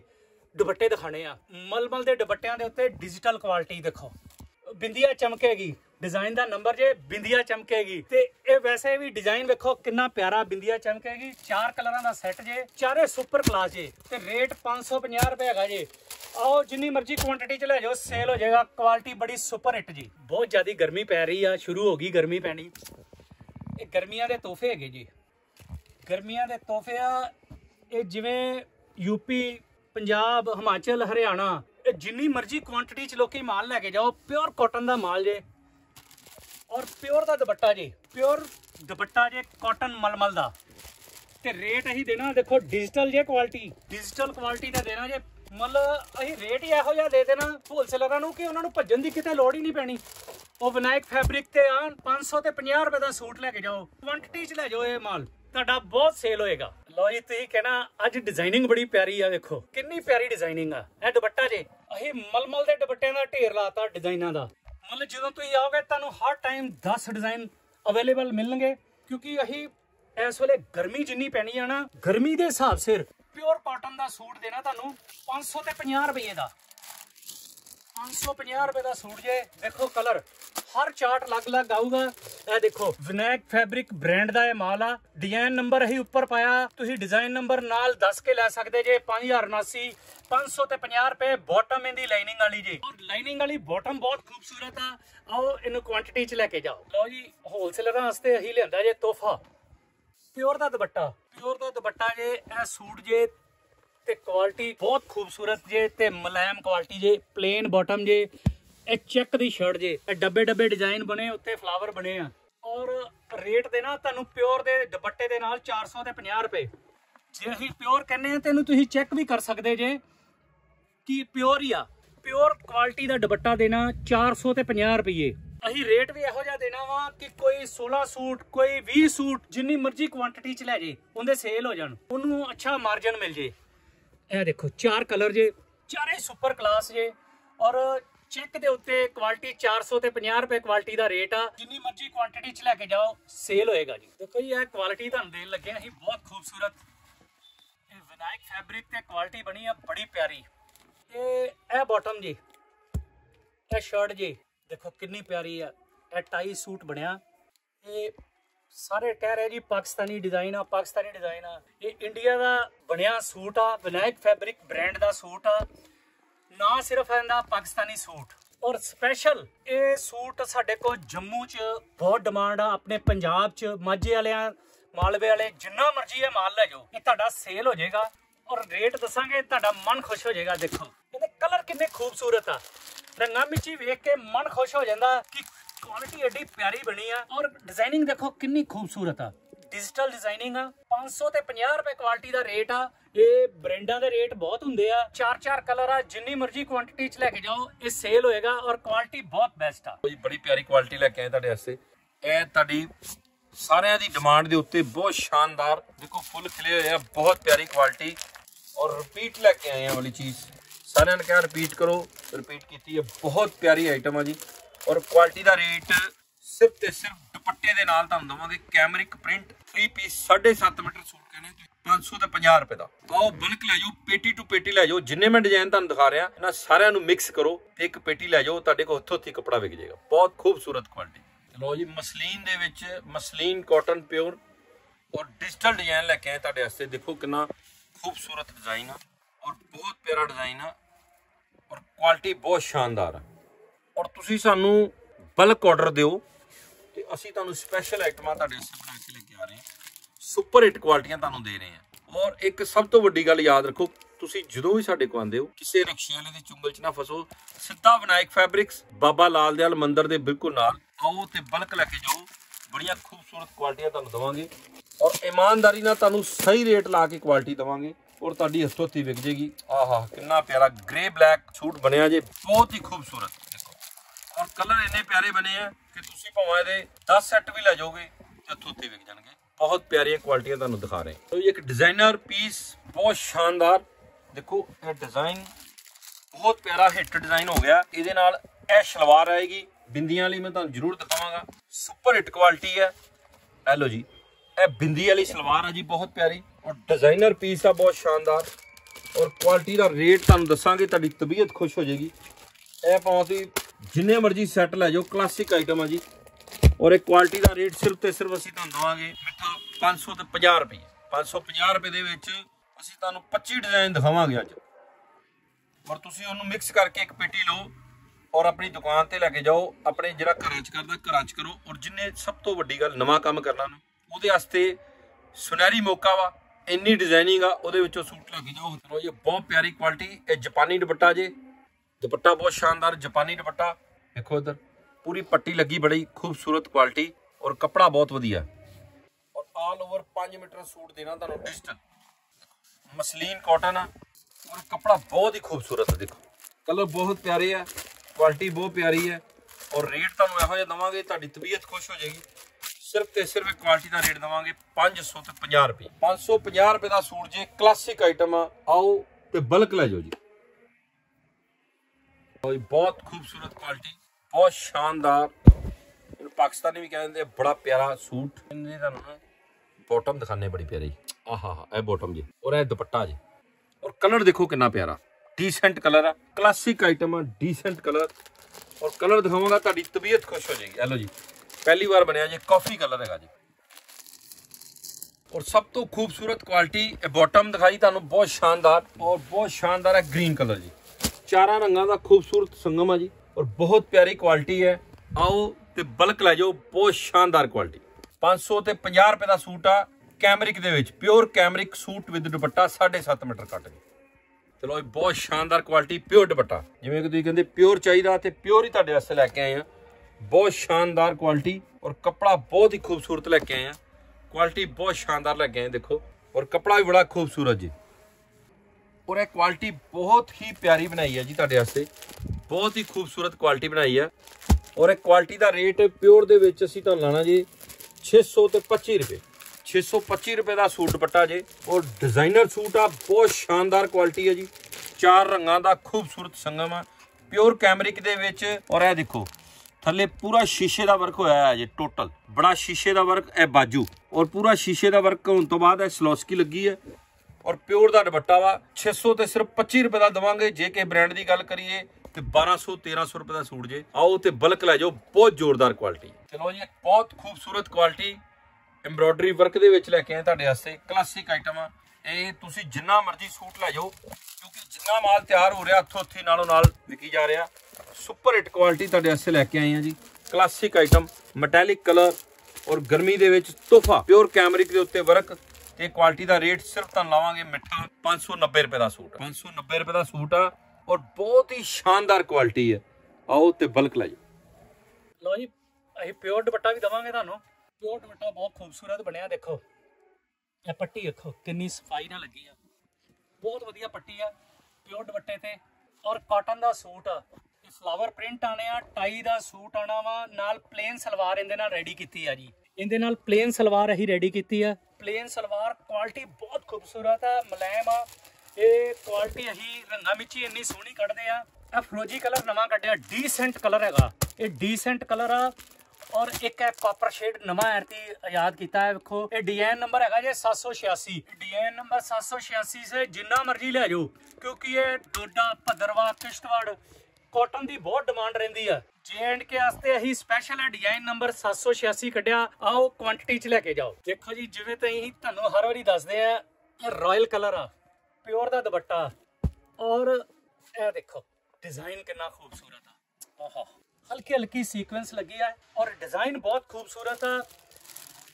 ਦੁਪੱਟੇ ਦਿਖਾਣੇ ਆ। ਮਲਮਲ ਦੇ ਦੁਪੱਟਿਆਂ ਦੇ ਉੱਤੇ ਡਿਜੀਟਲ ਕੁਆਲਿਟੀ ਦੇਖੋ ਬਿੰਦੀਆਂ ਚਮਕੇਗੀ ਡਿਜ਼ਾਈਨ ਦਾ ਨੰਬਰ ਜੇ ਬਿੰਦੀਆਂ ਚਮਕੇਗੀ, ਤੇ ਇਹ ਵੈਸੇ ਵੀ ਡਿਜ਼ਾਈਨ ਵੇਖੋ ਕਿੰਨਾ ਪਿਆਰਾ ਬਿੰਦੀਆਂ ਚਮਕੇਗੀ। ਚਾਰ ਕਲਰਾਂ ਦਾ ਸੈੱਟ ਜੇ, ਚਾਰੇ ਸੁਪਰ ਕਲਾਸ ਜੇ, ਤੇ ਰੇਟ 550 ਰੁਪਏ ਹੈਗਾ ਜੇ। ਆਓ, ਜਿੰਨੀ ਮਰਜ਼ੀ ਕੁਆਂਟੀਟੀ ਚ ਲੈ ਜਾਓ ਸੇਲ ਹੋ ਜਾਏਗਾ ਕੁਆਲਿਟੀ ਬੜੀ ਸੁਪਰ ਹਿੱਟ ਜੀ। ਬਹੁਤ ਜ਼ਿਆਦਾ ਗਰਮੀ ਪੈ ਰਹੀ ਆ, ਸ਼ੁਰੂ ਹੋ ਗਈ ਗਰਮੀ ਪੈਣੀ। ਇਹ ਗਰਮੀਆਂ ਦੇ ਤੋਹਫੇ ਹੈਗੇ ਜੀ। ਗਰਮੀਆਂ ਦੇ ਤੋਹਫੇ ਆ, ਇਹ ਜਿਵੇਂ ਯੂਪੀ ਪੰਜਾਬ, ਹਿਮਾਚਲ, ਹਰਿਆਣਾ, ਇਹ ਜਿੰਨੀ ਮਰਜ਼ੀ ਕੁਆਂਟੀਟੀ ਚ ਲੋਕੀ ਮਾਲ ਲੈ ਕੇ ਜਾਓ ਪਿਓਰ ਕਾਟਨ ਦਾ ਮਾਲ ਜੇ। ਔਰ ਪਿਓਰ ਦਾ ਦੁਪੱਟਾ ਜੀ। ਪਿਓਰ ਦੁਪੱਟਾ ਜੇ ਕਾਟਨ ਮਲਮਲ ਦਾ। ਤੇ ਰੇਟ ਅਸੀਂ ਦੇਣਾ, ਦੇਖੋ ਡਿਜੀਟਲ ਜੇ ਕੁਆਲਿਟੀ ਡਿਜੀਟਲ ਕੁਆਲਿਟੀ ਦਾ ਦੇਣਾ ਜੇ। ਮਤਲਬ ਅਸੀਂ ਰੇਟ ਹੀ ਇਹੋ ਜਿਹਾ ਦੇ ਦੇਣਾ ਹੋਲਸੇਲਰਾਂ ਨੂੰ ਕਿ ਉਹਨਾਂ ਨੂੰ ਭੱਜਣ ਦੀ ਕਿਤੇ ਲੋੜ ਹੀ ਨਹੀਂ ਪੈਣੀ। ਉਹ ਵਿਨਾਇਕ ਫੈਬਰਿਕ ਤੇ ਆਣ 500 ਤੇ 50 ਰੁਪਏ ਦਾ ਸੂਟ ਲੈ ਕੇ ਜਾਓ। ਕੁਆਂਟੀਟੀ ਚ ਲੈ ਜਾਓ ਇਹ ਮਾਲ। ਤੁਹਾਡਾ ਬਹੁਤ ਸੇਲ ਹੋਏਗਾ। ਲੋ ਜੀ, ਤੁਸੀਂ ਕਹਿਣਾ, ਅੱਜ ਡਿਜ਼ਾਈਨਿੰਗ ਬੜੀ ਪਿਆਰੀ ਆ, ਵੇਖੋ। ਕਿੰਨੀ ਪਿਆਰੀ ਡਿਜ਼ਾਈਨਿੰਗ ਆ। ਇਹ ਦੁਪੱਟਾ ਜੇ, ਅਸੀਂ ਮਲਮਲ ਦੇ ਦੁਪੱਟਿਆਂ ਦਾ ਢੇਰ ਲਾਤਾ ਡਿਜ਼ਾਈਨਾਂ ਦਾ। ਮਤਲਬ ਜਦੋਂ ਤੁਸੀਂ ਆਓਗੇ, ਤੁਹਾਨੂੰ ਹਰ ਟਾਈਮ 10 ਡਿਜ਼ਾਈਨ ਅਵੇਲੇਬਲ ਮਿਲਣਗੇ, ਕਿਉਂਕਿ ਅਸੀਂ ਇਸ ਵੇਲੇ ਗਰਮੀ ਜਿੰਨੀ ਪੈਣੀ ਆ ਨਾ, ਗਰਮੀ ਦੇ ਹਿਸਾਬ ਸਿਰ ਪਿਓਰ ਕਾਟਨ ਦਾ ਸੂਟ ਦੇਣਾ ਤੁਹਾਨੂੰ 500 ਤੇ 50 ਰੁਪਏ ਦਾ। 550 ਰੁਪਏ ਦਾ ਸੂਟ ਜੇ, ਦੇਖੋ ਕਲਰ ਹਰ ਚਾਰਟ ਅਲੱਗ-ਅਲੱਗ ਆਊਗਾ। ਇਹ ਦੇਖੋ, ਵਿਨਾਇਕ ਫੈਬਰਿਕ ਬ੍ਰਾਂਡ ਦਾ ਇਹ ਮਾਲ ਆ। ਡਿਜ਼ਾਈਨ ਨੰਬਰ ਅਸੀਂ ਉੱਪਰ ਪਾਇਆ। ਤੁਸੀਂ ਡਿਜ਼ਾਈਨ ਨੰਬਰ ਨਾਲ ਦੱਸ ਕੇ ਲੈ ਸਕਦੇ ਜੇ 5079 500 ਤੇ 50 ਰੁਪਏ ਬਾਟਮ ਇਹਦੀ ਲਾਈਨਿੰਗ ਵਾਲੀ ਜੀ। ਔਰ ਲਾਈਨਿੰਗ ਵਾਲੀ ਬਾਟਮ ਬਹੁਤ ਖੂਬਸੂਰਤ ਆ। ਆਓ ਇਹਨੂੰ ਕੁਆਂਟੀਟੀ ਚ ਲੈ ਕੇ ਜਾਓ। ਲਓ ਜੀ ਹੋਲਸੇਲਰਾਂ ਵਾਸਤੇ ਅਸੀਂ ਲਿਆਂਦਾ ਜੇ ਤੋਹਫਾ। ਪਿਓਰ ਦਾ ਦੁਪੱਟਾ। ਪਿਓਰ ਦਾ ਦੁਪੱਟਾ ਜੇ, ਇਹ ਸੂਟ ਜੇ ਤੇ ਕੁਆਲਿਟੀ ਬਹੁਤ ਖੂਬਸੂਰਤ ਜੇ ਤੇ ਮੁਲਾਇਮ ਕੁਆਲਿਟੀ ਜੇ ਪਲੇਨ ਬਾਟਮ ਜੇ, ਇਹ ਚੈੱਕ ਦੀ ਸ਼ਰਟ ਜੇ, ਇਹ ਡੱਬੇ ਡੱਬੇ ਡਿਜ਼ਾਈਨ ਬਣੇ ਉੱਤੇ ਫਲਾਵਰ ਬਣੇ ਆ। ਔਰ ਰੇਟ ਦੇ ਨਾ ਤੁਹਾਨੂੰ ਪਿਓਰ ਦੇ ਦੁਪੱਟੇ ਦੇ ਨਾਲ 400 ਤੇ 50 ਰੁਪਏ। ਜੇ ਅਸੀਂ ਪਿਓਰ ਕਹਿੰਨੇ ਆ ਤੈਨੂੰ ਤੁਸੀਂ ਚੈੱਕ ਵੀ ਕਰ ਸਕਦੇ ਜੇ ਕਿ ਪਿਓਰ ਹੀ ਆ। ਪਿਓਰ ਕੁਆਲਿਟੀ ਦਾ ਦੁਪੱਟਾ ਦੇਣਾ 400 ਤੇ 50 ਰੁਪਏ ਅਸੀਂ ਰੇਟ ਵੀ ਇਹੋ ਜਿਹਾ ਦੇਣਾ ਵਾ ਕਿ ਕੋਈ 16 ਸੂਟ, ਕੋਈ 20 ਸੂਟ, ਜਿੰਨੀ ਮਰਜ਼ੀ ਕੁਆਂਟੀਟੀ ਚ ਲੈ ਜੇ, ਉਹਦੇ ਸੇਲ ਹੋ ਜਾਣ। ਉਹਨੂੰ ਅੱਛਾ ਮਾਰਜਨ ਮਿਲ ਜੇ। ਇਹ ਦੇਖੋ, ਚਾਰ ਕਲਰ ਜੇ, ਚਾਰੇ ਸੁਪਰ ਕਲਾਸ ਜੇ। ਔਰ ਚੈੱਕ ਦੇ ਉੱਤੇ ਕੁਆਲਿਟੀ 400 ਤੇ 50 ਰੁਪਏ ਕੁਆਲਿਟੀ ਦਾ ਰੇਟ ਆ। ਜਿੰਨੀ ਮਰਜ਼ੀ ਕੁਆਂਟੀਟੀ ਚ ਲੈ ਕੇ ਜਾਓ ਸੇਲ ਹੋਏਗਾ ਜੀ। ਦੇਖੋ ਜੀ, ਇਹ ਕੁਆਲਿਟੀ ਤੁਹਾਨੂੰ ਦੇਣ ਲੱਗੇ ਅਸੀਂ, ਬਹੁਤ ਖੂਬਸੂਰਤ। ਇਹ ਵਿਨਾਇਕ ਫੈਬਰਿਕ ਤੇ ਕੁਆਲਿਟੀ ਬਣੀ ਆ, ਬੜੀ ਪਿਆਰੀ। ਤੇ ਇਹ ਬਾਟਮ ਜੀ, ਇਹ ਸ਼ਰਟ ਜੀ, ਦੇਖੋ ਕਿੰਨੀ ਪਿਆਰੀ ਆ। ਇਹ ਟਾਈ ਸੂਟ ਬਣਿਆ। ਇਹ ਸਾਰੇ ਕਹਿ ਰਹੇ ਜੀ ਪਾਕਿਸਤਾਨੀ ਡਿਜ਼ਾਈਨ ਆ, ਪਾਕਿਸਤਾਨੀ ਡਿਜ਼ਾਈਨ ਆ। ਇਹ ਇੰਡੀਆ ਦਾ ਬਣਿਆ ਸੂਟ ਆ, ਵਿਨਾਇਕ ਫੈਬਰਿਕ ਬ੍ਰਾਂਡ ਦਾ ਸੂਟ ਆ। ਨਾ ਸਿਰਫ ਇਹਦਾ ਪਾਕਿਸਤਾਨੀ ਸੂਟ। ਔਰ ਸਪੈਸ਼ਲ ਇਹ ਸੂਟ ਸਾਡੇ ਕੋਲ ਜੰਮੂ 'ਚ ਬਹੁਤ ਡਿਮਾਂਡ ਆ, ਆਪਣੇ ਪੰਜਾਬ 'ਚ, ਮਾਝੇ ਵਾਲਿਆਂ, ਮਾਲਵੇ ਵਾਲੇ, ਜਿੰਨਾ ਮਰਜ਼ੀ ਇਹ ਮਾਲ ਲੈ ਜਾਓ, ਇਹ ਤੁਹਾਡਾ ਸੇਲ ਹੋ ਜਾਏਗਾ। ਔਰ ਰੇਟ ਦੱਸਾਂਗੇ, ਤੁਹਾਡਾ ਮਨ ਖੁਸ਼ ਹੋ ਜਾਏਗਾ, ਦੇਖੋ। ਇਹਦੇ ਕਲਰ ਕਿੰਨੇ ਖੂਬਸੂਰਤ ਆ। ਰੰਗਾਂ ਵਿੱਚ ਹੀ ਵੇਖ ਕੇ ਮਨ ਖੁਸ਼ ਹੋ ਜਾਂਦਾ ਕਿ ਕੁਆਲਿਟੀ ਐਡੀ ਪਿਆਰੀ ਬਣੀ ਆ। ਔਰ ਡਿਜ਼ਾਈਨਿੰਗ ਦੇਖੋ ਕਿੰਨੀ ਖੂਬਸੂਰਤ ਆ। ਡਿਜੀਟਲ ਡਿਜ਼ਾਈਨਿੰਗ ਆ। 500 ਤੇ 50 ਰੁਪਏ ਕੁਆਲਿਟੀ ਦਾ ਰੇਟ ਆ। ਇਹ ਬ੍ਰਾਂਡਾਂ ਦੇ ਰੇਟ ਬਹੁਤ ਹੁੰਦੇ ਆ। ਚਾਰ ਚਾਰ ਕਲਰ ਆ। ਜਿੰਨੀ ਮਰਜ਼ੀ ਕੁਆਂਟੀਟੀ ਚ ਲੈ ਕੇ ਜਾਓ, ਇਹ ਸੇਲ ਹੋਏਗਾ ਔਰ ਕੁਆਲਿਟੀ ਬਹੁਤ ਬੈਸਟ ਆ। ਕੋਈ ਬੜੀ ਪਿਆਰੀ ਕੁਆਲਿਟੀ ਲੈ ਕੇ ਆਏ ਤੁਹਾਡੇ ਵਾਸਤੇ। ਇਹ ਤੁਹਾਡੀ ਸਾਰਿਆਂ ਦੀ ਡਿਮਾਂਡ ਦੇ ਉੱਤੇ ਬਹੁਤ ਸ਼ਾਨਦਾਰ, ਦੇਖੋ ਫੁੱਲ ਖਿਲੇ ਹੋਏ ਆ, ਬਹੁਤ ਪਿਆਰੀ ਕੁਆਲਿਟੀ ਔਰ ਰਿਪੀਟ ਲੈ ਕੇ ਆਏ ਆ ਵਾਲੀ ਚੀਜ਼। ਸਾਰਿਆਂ ਨੇ ਕਿਹਾ ਰਿਪੀਟ ਕਰੋ। ਰਿਪੀਟ ਕੀਤੀ ਹੈ। ਬਹੁਤ ਪਿਆਰੀ ਆਈਟਮ ਆ ਜੀ। ਔਰ ਕੁਆਲਿਟੀ ਦਾ ਰੇਟ ਸਿਰਫ ਤੇ ਸਿਰਫ ਦੁਪੱਟੇ ਦੇ ਨਾਲ ਤੁਹਾਨੂੰ ਦਵਾਂਗੇ cambric print 3 piece 7.5 metre suit ਕਹਿੰਦੇ 500 ਤੇ 50 ਰੁਪਏ ਦਾ। ਆਓ ਬਲਕ ਲੈ ਜਾਓ, ਪੇਟੀ ਟੂ ਪੇਟੀ ਲੈ ਜਾਓ, ਜਿੰਨੇ ਮੈਂ ਡਿਜ਼ਾਈਨ ਤੁਹਾਨੂੰ ਦਿਖਾ ਰਿਹਾ, ਇਹਨਾਂ ਸਾਰਿਆਂ ਨੂੰ ਮਿਕਸ ਕਰੋ ਤੇ ਇੱਕ ਪੇਟੀ ਲੈ ਜਾਓ, ਤੁਹਾਡੇ ਕੋਲ ਉੱਥੋਂ ਉੱਥੇ ਕੱਪੜਾ ਵਿਕ ਜਾਏਗਾ। ਬਹੁਤ ਖੂਬਸੂਰਤ ਕੁਆਲਿਟੀ ਲੋ ਜੀ, ਮਸਲੀਨ ਦੇ ਵਿੱਚ, ਮਸਲੀਨ ਕਾਟਨ ਪਿਓਰ ਔਰ ਡਿਜੀਟਲ ਡਿਜ਼ਾਈਨ ਲੈ ਕੇ ਆਏ ਤੁਹਾਡੇ ਵਾਸਤੇ। ਦੇਖੋ ਕਿੰਨਾ ਖੂਬਸੂਰਤ ਡਿਜ਼ਾਈਨ ਆ ਔਰ ਬਹੁਤ ਪਿਆਰਾ ਡਿਜ਼ਾਈਨ ਆ ਔਰ ਕੁਆਲਿਟੀ ਬਹੁਤ ਸ਼ਾਨਦਾਰ ਆ। ਔਰ ਤੁਸੀਂ ਸਾਨੂੰ ਬਲਕ ਆਰਡਰ ਦਿਓ ਤੇ ਅਸੀਂ ਤੁਹਾਨੂੰ ਸਪੈਸ਼ਲ ਆਈਟਮਾਂ ਤੁਹਾਡੇ ਵਾਸਤੇ ਬਣਾ ਕੇ ਲੈ ਕੇ ਆ ਰਹੇ ਹਾਂ। ਸੁਪਰ ਹਿੱਟ ਕੁਆਲਿਟੀਆਂ ਤੁਹਾਨੂੰ ਦੇ ਰਹੇ ਹਾਂ। ਔਰ ਇੱਕ ਸਭ ਤੋਂ ਵੱਡੀ ਗੱਲ ਯਾਦ ਰੱਖੋ, ਤੁਸੀਂ ਜਦੋਂ ਵੀ ਸਾਡੇ ਕੋਲ ਆਉਂਦੇ ਹੋ, ਕਿਸੇ ਰਕਸ਼ੇ ਵਾਲੇ ਦੀ ਚੁੰਗਲ 'ਚ ਨਾ ਫਸੋ। ਸਿੱਧਾ ਵਿਨਾਇਕ ਫੈਬਰਿਕਸ ਬਾਬਾ ਲਾਲ ਦਿਆਲ ਮੰਦਿਰ ਦੇ ਬਿਲਕੁਲ ਨਾਲ ਆਓ ਤੇ ਬਲਕ ਲੈ ਕੇ ਜਾਓ। ਬੜੀਆਂ ਖੂਬਸੂਰਤ ਕੁਆਲਿਟੀਆਂ ਤੁਹਾਨੂੰ ਦਵਾਂਗੇ। ਔਰ ਇਮਾਨਦਾਰੀ ਨਾਲ ਤੁਹਾਨੂੰ ਸਹੀ ਰੇਟ ਲਾ ਕੇ ਕੁਆਲਿਟੀ ਦਵਾਂਗੇ। ਔਰ ਤੁਹਾਡੀ ਹੱਥੋਂ ਵਿਕ ਜੇਗੀ। ਆਹਾ, ਕਿੰਨਾ ਪਿਆਰਾ ਗ੍ਰੇ ਬਲੈਕ ਸੂਟ ਬਣਿਆ ਜੇ। ਬਹੁਤ ਹੀ ਖੂਬਸੂਰਤ। ਦੇਖੋ ਔਰ ਕਲਰ ਇੰਨੇ ਪਿਆਰੇ ਬਣੇ ਆ ਕਿ ਤੁਸੀਂ ਭਾਵੇਂ ਇਹਦੇ 10 ਸੈੱਟ ਵੀ ਲੈ ਜਾਓਗੇ ਤੇ ਉੱਥੇ ਵਿਕ ਜਾਣਗੇ। ਬਹੁਤ ਪਿਆਰੀਆਂ ਕੁਆਲਿਟੀਆਂ ਤੁਹਾਨੂੰ ਦਿਖਾ ਰਹੇ ਹਾਂ। ਇੱਕ ਡਿਜ਼ਾਈਨਰ ਪੀਸ ਬਹੁਤ ਸ਼ਾਨਦਾਰ। ਦੇਖੋ, ਇਹ ਡਿਜ਼ਾਈਨ ਬਹੁਤ ਪਿਆਰਾ ਹਿੱਟ ਡਿਜ਼ਾਈਨ ਹੋ ਗਿਆ। ਇਹਦੇ ਨਾਲ ਇਹ ਸ਼ਲਵਾਰ ਆਏਗੀ। ਬਿੰਦੀਆਂ ਵਾਲੀ ਮੈਂ ਤੁਹਾਨੂੰ ਜ਼ਰੂਰ ਦਿਖਾਵਾਂਗਾ। ਸੁਪਰ ਹਿੱਟ ਕੁਆਲਿਟੀ ਹੈ ਇਹ ਲਓ ਜੀ, ਇਹ ਬਿੰਦੀ ਵਾਲੀ ਸਲਵਾਰ ਆ ਜੀ, ਬਹੁਤ ਪਿਆਰੀ। ਔਰ ਡਿਜ਼ਾਈਨਰ ਪੀਸ ਆ, ਬਹੁਤ ਸ਼ਾਨਦਾਰ। ਔਰ ਕੁਆਲਿਟੀ ਦਾ ਰੇਟ ਤੁਹਾਨੂੰ ਦੱਸਾਂਗੇ, ਤੁਹਾਡੀ ਤਬੀਅਤ ਖੁਸ਼ ਹੋ ਜਾਏਗੀ। ਇਹ ਭਾਵੇਂ ਤੁਸੀਂ ਜਿੰਨੇ ਮਰਜ਼ੀ ਸੈੱਟ ਲੈ ਜਾਓ ਕਲਾਸਿਕ ਆਈਟਮ ਆ ਜੀ। ਔਰ ਇਹ ਕੁਆਲਿਟੀ ਦਾ ਰੇਟ ਸਿਰਫ ਤੇ ਸਿਰਫ ਅਸੀਂ ਤੁਹਾਨੂੰ ਦਵਾਂਗੇ ਮਿੱਠਾ 500 ਤੇ 50 ਰੁਪਏ 550 ਰੁਪਏ ਦੇ ਵਿੱਚ ਅਸੀਂ ਤੁਹਾਨੂੰ 25 ਡਿਜ਼ਾਈਨ ਦਿਖਾਵਾਂਗੇ ਅੱਜ। ਔਰ ਤੁਸੀਂ ਉਹਨੂੰ ਮਿਕਸ ਕਰਕੇ ਇੱਕ ਪੇਟੀ ਲਓ ਔਰ ਆਪਣੀ ਦੁਕਾਨ ਤੇ ਲੈ ਕੇ ਜਾਓ, ਆਪਣੇ ਜਿਹੜਾ ਘਰਾਂ 'ਚ ਕਰਦਾ, ਘਰਾਂ 'ਚ ਕਰੋ। ਔਰ ਜਿੰਨੇ ਸਭ ਤੋਂ ਵੱਡੀ ਗੱਲ ਨਵਾਂ ਕੰਮ ਕਰਨਾ ਨੂੰ ਉਹਦੇ ਵਾਸਤੇ ਸੁਨਹਿਰੀ ਮੌਕਾ ਵਾ, ਇੰਨੀ ਡਿਜ਼ਾਈਨਿੰਗ ਆ, ਉਹਦੇ ਵਿੱਚੋਂ ਸੂਟ ਲੈ ਕੇ ਜਾਓ। ਚਲੋ ਇਹ ਬਹੁਤ ਪਿਆਰੀ ਕੁਆਲਿਟੀ ਇਹ ਜਾਪਾਨੀ ਦੁਪੱਟਾ ਜੇ। ਦੁਪੱਟਾ ਬਹੁਤ ਸ਼ਾਨਦਾਰ, ਜਾਪਾਨੀ ਦੁਪੱਟਾ। ਦੇਖੋ ਇਧਰ, ਪੂਰੀ ਪੱਟੀ ਲੱਗੀ ਬੜੀ, ਖੂਬਸੂਰਤ ਕੁਆਲਿਟੀ ਔਰ ਕੱਪੜਾ ਬਹੁਤ ਵਧੀਆ। ਔਰ ਆਲ ਓਵਰ 5 ਮੀਟਰ ਸੂਟ ਦੇਣਾ ਤੁਹਾਨੂੰ ਡਿਜੀਟਲ ਮਸਲੀਨ ਕਾਟਨ ਆ, ਔਰ ਕੱਪੜਾ ਬਹੁਤ ਹੀ ਖੂਬਸੂਰਤ ਹੈ ਦੇਖੋ। ਕਲਰ ਬਹੁਤ ਪਿਆਰੇ ਆ ਕੁਆਲਿਟੀ ਬਹੁਤ ਪਿਆਰੀ ਹੈ ਔਰ ਰੇਟ ਤੁਹਾਨੂੰ ਇਹੋ ਜਿਹਾ ਦਵਾਂਗੇ, ਤੁਹਾਡੀ ਤਬੀਅਤ ਖੁਸ਼ ਹੋ ਜਾਏਗੀ। ਸਿਰਫ ਤੇ ਸਿਰਫ ਕੁਆਲਿਟੀ ਦਾ ਰੇਟ ਦਵਾਂਗੇ 500 ਤੇ 50 ਰੁਪਏ। 550 ਰੁਪਏ ਦਾ ਸੂਟ ਜੇ ਕਲਾਸਿਕ ਆਈਟਮ ਆ, ਆਓ ਤੇ ਬਲਕ ਲੈ ਜਾਓ ਜੀ। ਔਰ ਬਹੁਤ ਖੂਬਸੂਰਤ ਕੁਆਲਿਟੀ ਬਹੁਤ ਸ਼ਾਨਦਾਰ। ਇਹਨੂੰ ਪਾਕਿਸਤਾਨੀ ਵੀ ਕਹਿੰਦੇ ਆ, ਬੜਾ ਪਿਆਰਾ ਸੂਟ। ਇਹਨੇ ਤੁਹਾਨੂੰ ਬਾਟਮ ਦਿਖਾਣੇ ਬੜੀ ਪਿਆਰੀ। ਆਹਾ ਹਾ ਇਹ ਬਾਟਮ ਜੀ। ਔਰ ਇਹ ਦੁਪੱਟਾ ਜੀ। ਔਰ ਕਲਰ ਦੇਖੋ ਕਿੰਨਾ ਪਿਆਰਾ। ਡੀਸੈਂਟ ਕਲਰ ਆ। ਕਲਾਸਿਕ ਆਈਟਮ ਆ ਡੀਸੈਂਟ ਕਲਰ ਔਰ ਕਲਰ ਦਿਖਾਵਾਂਗਾ, ਤੁਹਾਡੀ ਤਬੀਅਤ ਖੁਸ਼ ਹੋ ਜਾਏਗੀ। ਇਹ ਲਓ ਜੀ। ਪਹਿਲੀ ਵਾਰ ਬਣਿਆ ਜੀ ਕਾਫੀ ਕਲਰ ਹੈਗਾ ਜੀ। ਔਰ ਸਭ ਤੋਂ ਖੂਬਸੂਰਤ ਕੁਆਲਿਟੀ ਇਹ ਬਾਟਮ ਦਿਖਾਈ, ਤੁਹਾਨੂੰ ਬਹੁਤ ਸ਼ਾਨਦਾਰ। ਔਰ ਬਹੁਤ ਸ਼ਾਨਦਾਰ ਹੈ ਗ੍ਰੀਨ ਕਲਰ ਜੀ। ਚਾਰਾਂ ਰੰਗਾਂ ਦਾ ਖੂਬਸੂਰਤ ਸੰਗਮ ਆ ਜੀ ਔਰ ਬਹੁਤ ਪਿਆਰੀ ਕੁਆਲਿਟੀ ਹੈ। ਆਓ ਤੇ ਬਲਕ ਲੈ ਜਾਓ, ਬਹੁਤ ਸ਼ਾਨਦਾਰ ਕੁਆਲਿਟੀ 500 ਤੇ 50 ਰੁਪਏ ਦਾ ਸੂਟ ਆ, ਕੈਮਰਿਕ ਦੇ ਵਿੱਚ pure cambric suit with dupatta 7.5 metre cut ਜੀ। ਚਲੋ ਇਹ ਬਹੁਤ ਸ਼ਾਨਦਾਰ ਕੁਆਲਿਟੀ ਪਿਓਰ ਦੁਪੱਟਾ। ਜਿਵੇਂ ਕਿ ਤੁਸੀਂ ਕਹਿੰਦੇ ਪਿਓਰ ਚਾਹੀਦਾ ਤੇ ਪਿਓਰ ਹੀ ਤੁਹਾਡੇ ਵਾਸਤੇ ਲੈ ਕੇ ਆਏ ਆ। ਬਹੁਤ ਸ਼ਾਨਦਾਰ ਕੁਆਲਿਟੀ ਔਰ ਕੱਪੜਾ ਬਹੁਤ ਹੀ ਖੂਬਸੂਰਤ ਲੈ ਕੇ ਆਏ ਆ। ਕੁਆਲਿਟੀ ਬਹੁਤ ਸ਼ਾਨਦਾਰ ਲੈ ਕੇ ਆਏ ਦੇਖੋ। ਔਰ ਕੱਪੜਾ ਵੀ ਬੜਾ ਖੂਬਸੂਰਤ ਜੀ। ਔਰ ਇਹ ਕੁਆਲਿਟੀ ਬਹੁਤ ਹੀ ਪਿਆਰੀ ਬਣਾਈ ਹੈ ਜੀ ਤੁਹਾਡੇ ਵਾਸਤੇ। ਬਹੁਤ ਹੀ ਖੂਬਸੂਰਤ ਕੁਆਲਿਟੀ ਬਣਾਈ ਹੈ। ਔਰ ਇਹ ਕੁਆਲਿਟੀ ਦਾ ਰੇਟ ਪਿਓਰ ਦੇ ਵਿੱਚ ਅਸੀਂ ਤੁਹਾਨੂੰ ਲਾਣਾ ਜੀ 600 ਤੇ 25 ਰੁਪਏ। 625 ਰੁਪਏ ਦਾ ਸੂਟ ਦੁਪੱਟਾ ਜੇ। ਔਰ ਡਿਜ਼ਾਈਨਰ ਸੂਟ ਆ, ਬਹੁਤ ਸ਼ਾਨਦਾਰ ਕੁਆਲਿਟੀ ਹੈ ਜੀ। ਚਾਰ ਰੰਗਾਂ ਦਾ ਖੂਬਸੂਰਤ ਸੰਗਮ ਆ। ਪਿਓਰ ਕੈਮਰਿਕ ਦੇ ਵਿੱਚ, ਔਰ ਇਹ ਦੇਖੋ, ਥੱਲੇ ਪੂਰਾ ਸ਼ੀਸ਼ੇ ਦਾ ਵਰਕ ਹੋਇਆ ਹੈ ਜੀ ਟੋਟਲ ਬੜਾ ਸ਼ੀਸ਼ੇ ਦਾ ਵਰਕ ਇਹ ਬਾਜੂ। ਔਰ ਪੂਰਾ ਸ਼ੀਸ਼ੇ ਦਾ ਵਰਕ ਹੋਣ ਤੋਂ ਬਾਅਦ ਇਹ ਸਲੋਸਕੀ ਲੱਗੀ ਹੈ। ਔਰ ਪਿਓਰ ਦਾ ਦੁਪੱਟਾ ਵਾ 600 ਤੇ ਸਿਰਫ 25 ਰੁਪਏ ਦਾ ਦਵਾਂਗੇ, ਜੇ ਕਿ ਬ੍ਰਾਂਡ ਦੀ ਗੱਲ ਕਰੀਏ, ਤੇ 1200 1300 ਰੁਪਏ ਦਾ ਸੂਟ ਜੇ। ਆਓ ਤੇ ਬਲਕ ਲੈ ਜਾਓ, ਬਹੁਤ ਜ਼ੋਰਦਾਰ ਕੁਆਲਿਟੀ ਚਲੋ ਜੀ ਬਹੁਤ ਖੂਬਸੂਰਤ ਕੁਆਲਿਟੀ ਐਮਬ੍ਰੋਇਡਰੀ ਵਰਕ ਦੇ ਵਿੱਚ ਲੈ ਕੇ ਆਏ ਤੁਹਾਡੇ ਵਾਸਤੇ ਕਲਾਸਿਕ ਆਈਟਮ ਆ। ਇਹ ਤੁਸੀਂ ਜਿੰਨਾ ਮਰਜ਼ੀ ਸੂਟ ਲੈ ਜਾਓ, ਕਿਉਂਕਿ ਜਿੰਨਾ ਮਾਲ ਤਿਆਰ ਹੋ ਰਿਹਾ ਹੱਥੋਂ ਹੱਥੀ ਨਾਲੋਂ ਨਾਲ ਵਿਕੀ ਜਾ ਰਿਹਾ। ਸੁਪਰ ਹਿੱਟ ਕੁਆਲਿਟੀ ਤੁਹਾਡੇ ਵਾਸਤੇ ਲੈ ਕੇ ਆਏ ਆ ਜੀ। ਕਲਾਸਿਕ ਆਈਟਮ ਮੈਟੈਲਿਕ ਕਲਰ ਔਰ ਗਰਮੀ ਦੇ ਵਿੱਚ ਤੋਹਫਾ ਪਿਓਰ ਕੈਮਰਿਕ ਦੇ ਉੱਤੇ ਵਰਕ ਤੇ ਕੁਆਲਿਟੀ ਦਾ ਰੇਟ ਸਿਰਫ ਤੁਹਾਨੂੰ ਲਾਵਾਂਗੇ ਮਿੱਠਾ 590 ਰੁਪਏ ਦਾ ਸੂਟ 590 ਰੁਪਏ ਦਾ ਸੂਟ ਆ ਔਰ ਬਹੁਤ ਹੀ ਸ਼ਾਨਦਾਰ ਕੁਆਲਿਟੀ ਹੈ ਆਓ ਤੇ ਬਲਕ ਲੈ ਲਓ ਜੀ, ਅਸੀਂ ਪਿਓਰ ਦੁਪੱਟਾ ਵੀ ਦਵਾਂਗੇ ਤੁਹਾਨੂੰ। ਪਿਓਰ ਦੁਪੱਟਾ ਬਹੁਤ ਖੂਬਸੂਰਤ ਬਣਿਆ, ਦੇਖੋ। ਇਹ ਪੱਟੀ ਦੇਖੋ ਕਿੰਨੀ ਸਫ਼ਾਈ ਨਾਲ ਲੱਗੀ ਆ। ਬਹੁਤ ਵਧੀਆ ਪੱਟੀ ਆ ਪਿਓਰ ਦੁਪੱਟੇ ਤੇ। ਔਰ ਕਾਟਨ ਦਾ ਸੂਟ ਆ। ਇਹ ਫਲਾਵਰ ਪ੍ਰਿੰਟ ਆਣੇ ਆ ਟਾਈ ਦਾ ਸੂਟ ਆਣਾ ਵਾ, ਨਾਲ ਪਲੇਨ ਸਲਵਾਰ ਇਹਦੇ ਨਾਲ ਰੈਡੀ ਕੀਤੀ ਆ ਜੀ। ਇਹਦੇ ਨਾਲ ਪਲੇਨ ਸਲਵਾਰ ਅਸੀਂ ਰੈਡੀ ਕੀਤੀ ਆ। ਪਲੇਨ ਸਲਵਾਰ ਕੁਆਲਿਟੀ ਬਹੁਤ ਖੂਬਸੂਰਤ ਆ, ਮੁਲਾਇਮ ਆ। ਇਹ ਕੁਆਲਿਟੀ ਅਸੀਂ ਰੰਗਾਂ ਮਿੱਚੀ ਇੰਨੀ ਸੋਹਣੀ ਕੱਢਦੇ ਆ। ਇਹ ਫਰੋਜੀ ਕਲਰ ਨਵਾਂ ਕੱਢਿਆ ਡੀਸੈਂਟ ਕਲਰ ਹੈਗਾ। ਇਹ ਡੀਸੈਂਟ ਕਲਰ ਆ ਔਰ ਇੱਕ ਹੈ ਕਾਪਰ ਸ਼ੇਡ ਨਵਾਂ ਐਰਤੀ ਆਯਾਦ ਕੀਤਾ ਹੈ, ਵੇਖੋ। ਇਹ ਡੀਐਨ ਨੰਬਰ ਹੈਗਾ ਜੇ 786 ਡੀਐਨ ਨੰਬਰ 786 ਸੇ ਜਿੰਨਾ ਮਰਜ਼ੀ ਲੈ ਜਾਓ, ਕਿਉਂਕਿ ਇਹ ਡੋਡਾ ਭਦਰਵਾ ਕਿਸ਼ਤਵਾੜ ਕਾਟਨ ਦੀ ਬਹੁਤ ਡਿਮਾਂਡ ਰਹਿੰਦੀ ਆ। ਕੇ ਵਾਸਤੇ ਅਸੀਂ ਸਪੈਸ਼ਲ ਹੈ ਡਿਜ਼ਾਈਨ ਨੰਬਰ 786 ਕੱਢਿਆ। ਆਓ ਕੁਆਂਟੀਟੀ ਚ ਲੈ ਕੇ ਜਾਓ। ਦੇਖੋ ਜੀ, ਜਿਵੇਂ ਤਾਂ ਅਸੀਂ ਤੁਹਾਨੂੰ ਹਰ ਵਾਰੀ ਦੱਸਦੇ ਆ, ਇਹ ਰਾਇਲ ਕਲਰ ਆ ਪਿਓਰ ਦਾ ਦੁਪੱਟਾ। ਔਰ ਇਹ ਦੇਖੋ ਡਿਜ਼ਾਈਨ ਕਿੰਨਾ ਖੂਬਸੂਰਤ ਆ। ਆਹਾ, ਹਲਕੀ ਹਲਕੀ ਸੀਕੁਐਂਸ ਲੱਗੀ ਆ ਔਰ ਡਿਜ਼ਾਈਨ ਬਹੁਤ ਖੂਬਸੂਰਤ ਆ।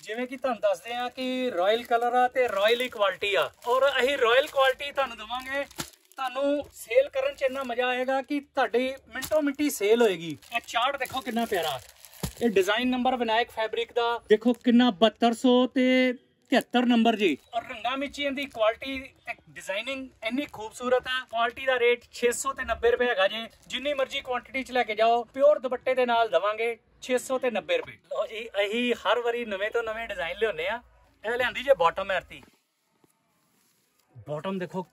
ਜਿਵੇਂ ਕਿ ਤੁਹਾਨੂੰ ਦੱਸਦੇ ਆ ਕਿ ਰਾਇਲ ਕਲਰ ਆ ਤੇ ਰਾਇਲ ਹੀ ਕੁਆਲਿਟੀ ਆ। ਔਰ ਅਸੀਂ ਰਾਇਲ ਕੁਆਲਿਟੀ ਤੁਹਾਨੂੰ ਦਵਾਂਗੇ। ਤੁਹਾਨੂੰ ਸੇਲ ਕਰਨ ਚ ਇੰਨਾ ਮਜ਼ਾ ਆਏਗਾ ਕਿ ਤੁਹਾਡੀ ਮਿੰਟੋ ਮਿੰਟੀ ਸੇਲ ਹੋਏਗੀ। ਇਹ ਚਾਰਟ ਦੇਖੋ ਕਿੰਨਾ ਪਿਆਰਾ। ਇਹ ਡਿਜ਼ਾਈਨ ਨੰਬਰ ਵਿਨਾਇਕ ਫੈਬਰਿਕ ਦਾ। ਦੇਖੋ ਕਿੰਨਾ 7200 ਤੇ 73 ਨੰਬਰ ਜੀ। ਔਰ ਰੰਗਾਂ ਵਿੱਚ ਹੀ ਇਹਦੀ ਕੁਆਲਿਟੀ ਡਿਜ਼ਾਈਨਿੰਗ ਇੰਨੀ ਖੂਬਸੂਰਤ ਆ ਕੁਆਲਿਟੀ ਦਾ ਰੇਟ 600 ਤੇ 90 ਰੁਪਏ ਹੈਗਾ ਜੀ। ਜਿੰਨੀ ਮਰਜ਼ੀ ਕੁਆਂਟੀਟੀ ਚ ਲੈ ਕੇ ਜਾਓ ਪਿਓਰ ਦੁਪੱਟੇ ਦੇ ਨਾਲ ਦਵਾਂਗੇ 600 ਤੇ 90 ਰੁਪਏ। ਲਓ ਜੀ ਅਸੀਂ ਹਰ ਵਾਰੀ ਨਵੇਂ ਤੋਂ ਨਵੇਂ ਡਿਜ਼ਾਈਨ ਲਿਆਉਂਦੇ ਆ ਇਹ ਲਿਆਂਦੀ ਜੇ ਬਾਟਮ ਐਰਤੀ ਬਾਟਮ ਦੇਖੋ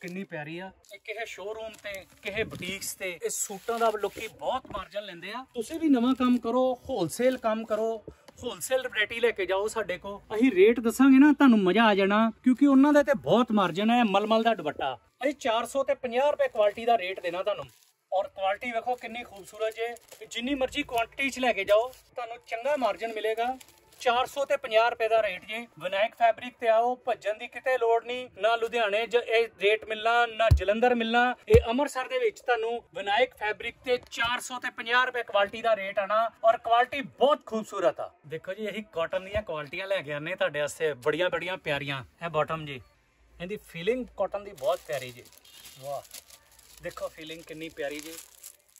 ਕਿੰਨੀ ਪਿਆਰੀ ਆ। ਇਹ ਕਿਸੇ ਸ਼ੋਰੂਮ ਤੇ ਕਿਸੇ ਬੁਟੀਕਸ ਤੇ, ਇਹ ਸੂਟਾਂ ਦਾ ਲੋਕੀ ਬਹੁਤ ਮਾਰਜਨ ਲੈਂਦੇ ਆ। ਤੁਸੀਂ ਵੀ ਨਵਾਂ ਕੰਮ ਕਰੋ ਹੋਲਸੇਲ ਕੰਮ ਕਰੋ ਹੋਲਸੇਲ ਵੈਰਾਈਟੀ ਲੈ ਕੇ ਜਾਓ ਸਾਡੇ ਕੋ ਅਸੀਂ ਰੇਟ ਦੱਸਾਂਗੇ ਨਾ, ਤੁਹਾਨੂੰ ਮਜ਼ਾ ਆ ਜਾਣਾ, ਕਿਉਂਕਿ ਉਹਨਾਂ ਦਾ ਤੇ ਬਹੁਤ ਮਾਰਜਨ ਹੈ, ਮਲਮਲ ਦਾ ਦੁਪੱਟਾ। ਅਸੀਂ 400 ਤੇ 50 ਰੁਪਏ ਕੁਆਲਿਟੀ ਦਾ ਰੇਟ ਦੇਣਾ ਤੁਹਾਨੂੰ। ਔਰ ਕੁਆਲਿਟੀ ਵੇਖੋ ਕਿੰਨੀ ਖੂਬਸੂਰਤ ਜੇ। ਜਿੰਨੀ ਮਰਜ਼ੀ ਕੁਆਂਟੀਟੀ ਚ ਲੈ ਕੇ ਜਾਓ, ਤੁਹਾਨੂੰ ਚੰਗਾ ਮਾਰਜਨ ਮਿਲੇਗਾ। 400 ਤੇ 50 ਰੁਪਏ ਦਾ ਰੇਟ ਜੀ। ਵਿਨਾਇਕ ਫੈਬਰਿਕ ਤੇ ਆਓ, ਭੱਜਣ ਦੀ ਕਿਤੇ ਲੋੜ ਨਹੀਂ, ਨਾ ਲੁਧਿਆਣੇ 'ਚ ਇਹ ਰੇਟ ਮਿਲਣਾ, ਨਾ ਜਲੰਧਰ ਮਿਲਣਾ। ਇਹ ਅੰਮ੍ਰਿਤਸਰ ਦੇ ਵਿੱਚ ਤੁਹਾਨੂੰ ਵਿਨਾਇਕ ਫੈਬਰਿਕ ਤੇ 400 ਤੇ 50 ਰੁਪਏ ਕੁਆਲਿਟੀ ਦਾ ਰੇਟ ਆਣਾ ਔਰ ਕੁਆਲਿਟੀ ਬਹੁਤ ਖੂਬਸੂਰਤ ਆ। ਦੇਖੋ ਜੀ, ਇਹੀ ਕਾਟਨ ਦੀਆਂ ਕੁਆਲਿਟੀਆਂ ਲੈ ਕੇ ਆਨੇ ਤੁਹਾਡੇ ਵਾਸਤੇ, ਬੜੀਆਂ ਬੜੀਆਂ ਪਿਆਰੀਆਂ। ਇਹ ਬਾਟਮ ਜੀ। ਇਹਦੀ ਫੀਲਿੰਗ ਕਾਟਨ ਦੀ ਬਹੁਤ ਪਿਆਰੀ ਜੀ। ਵਾਹ। ਦੇਖੋ ਫੀਲਿੰਗ ਕਿੰਨੀ ਪਿਆਰੀ ਜੀ।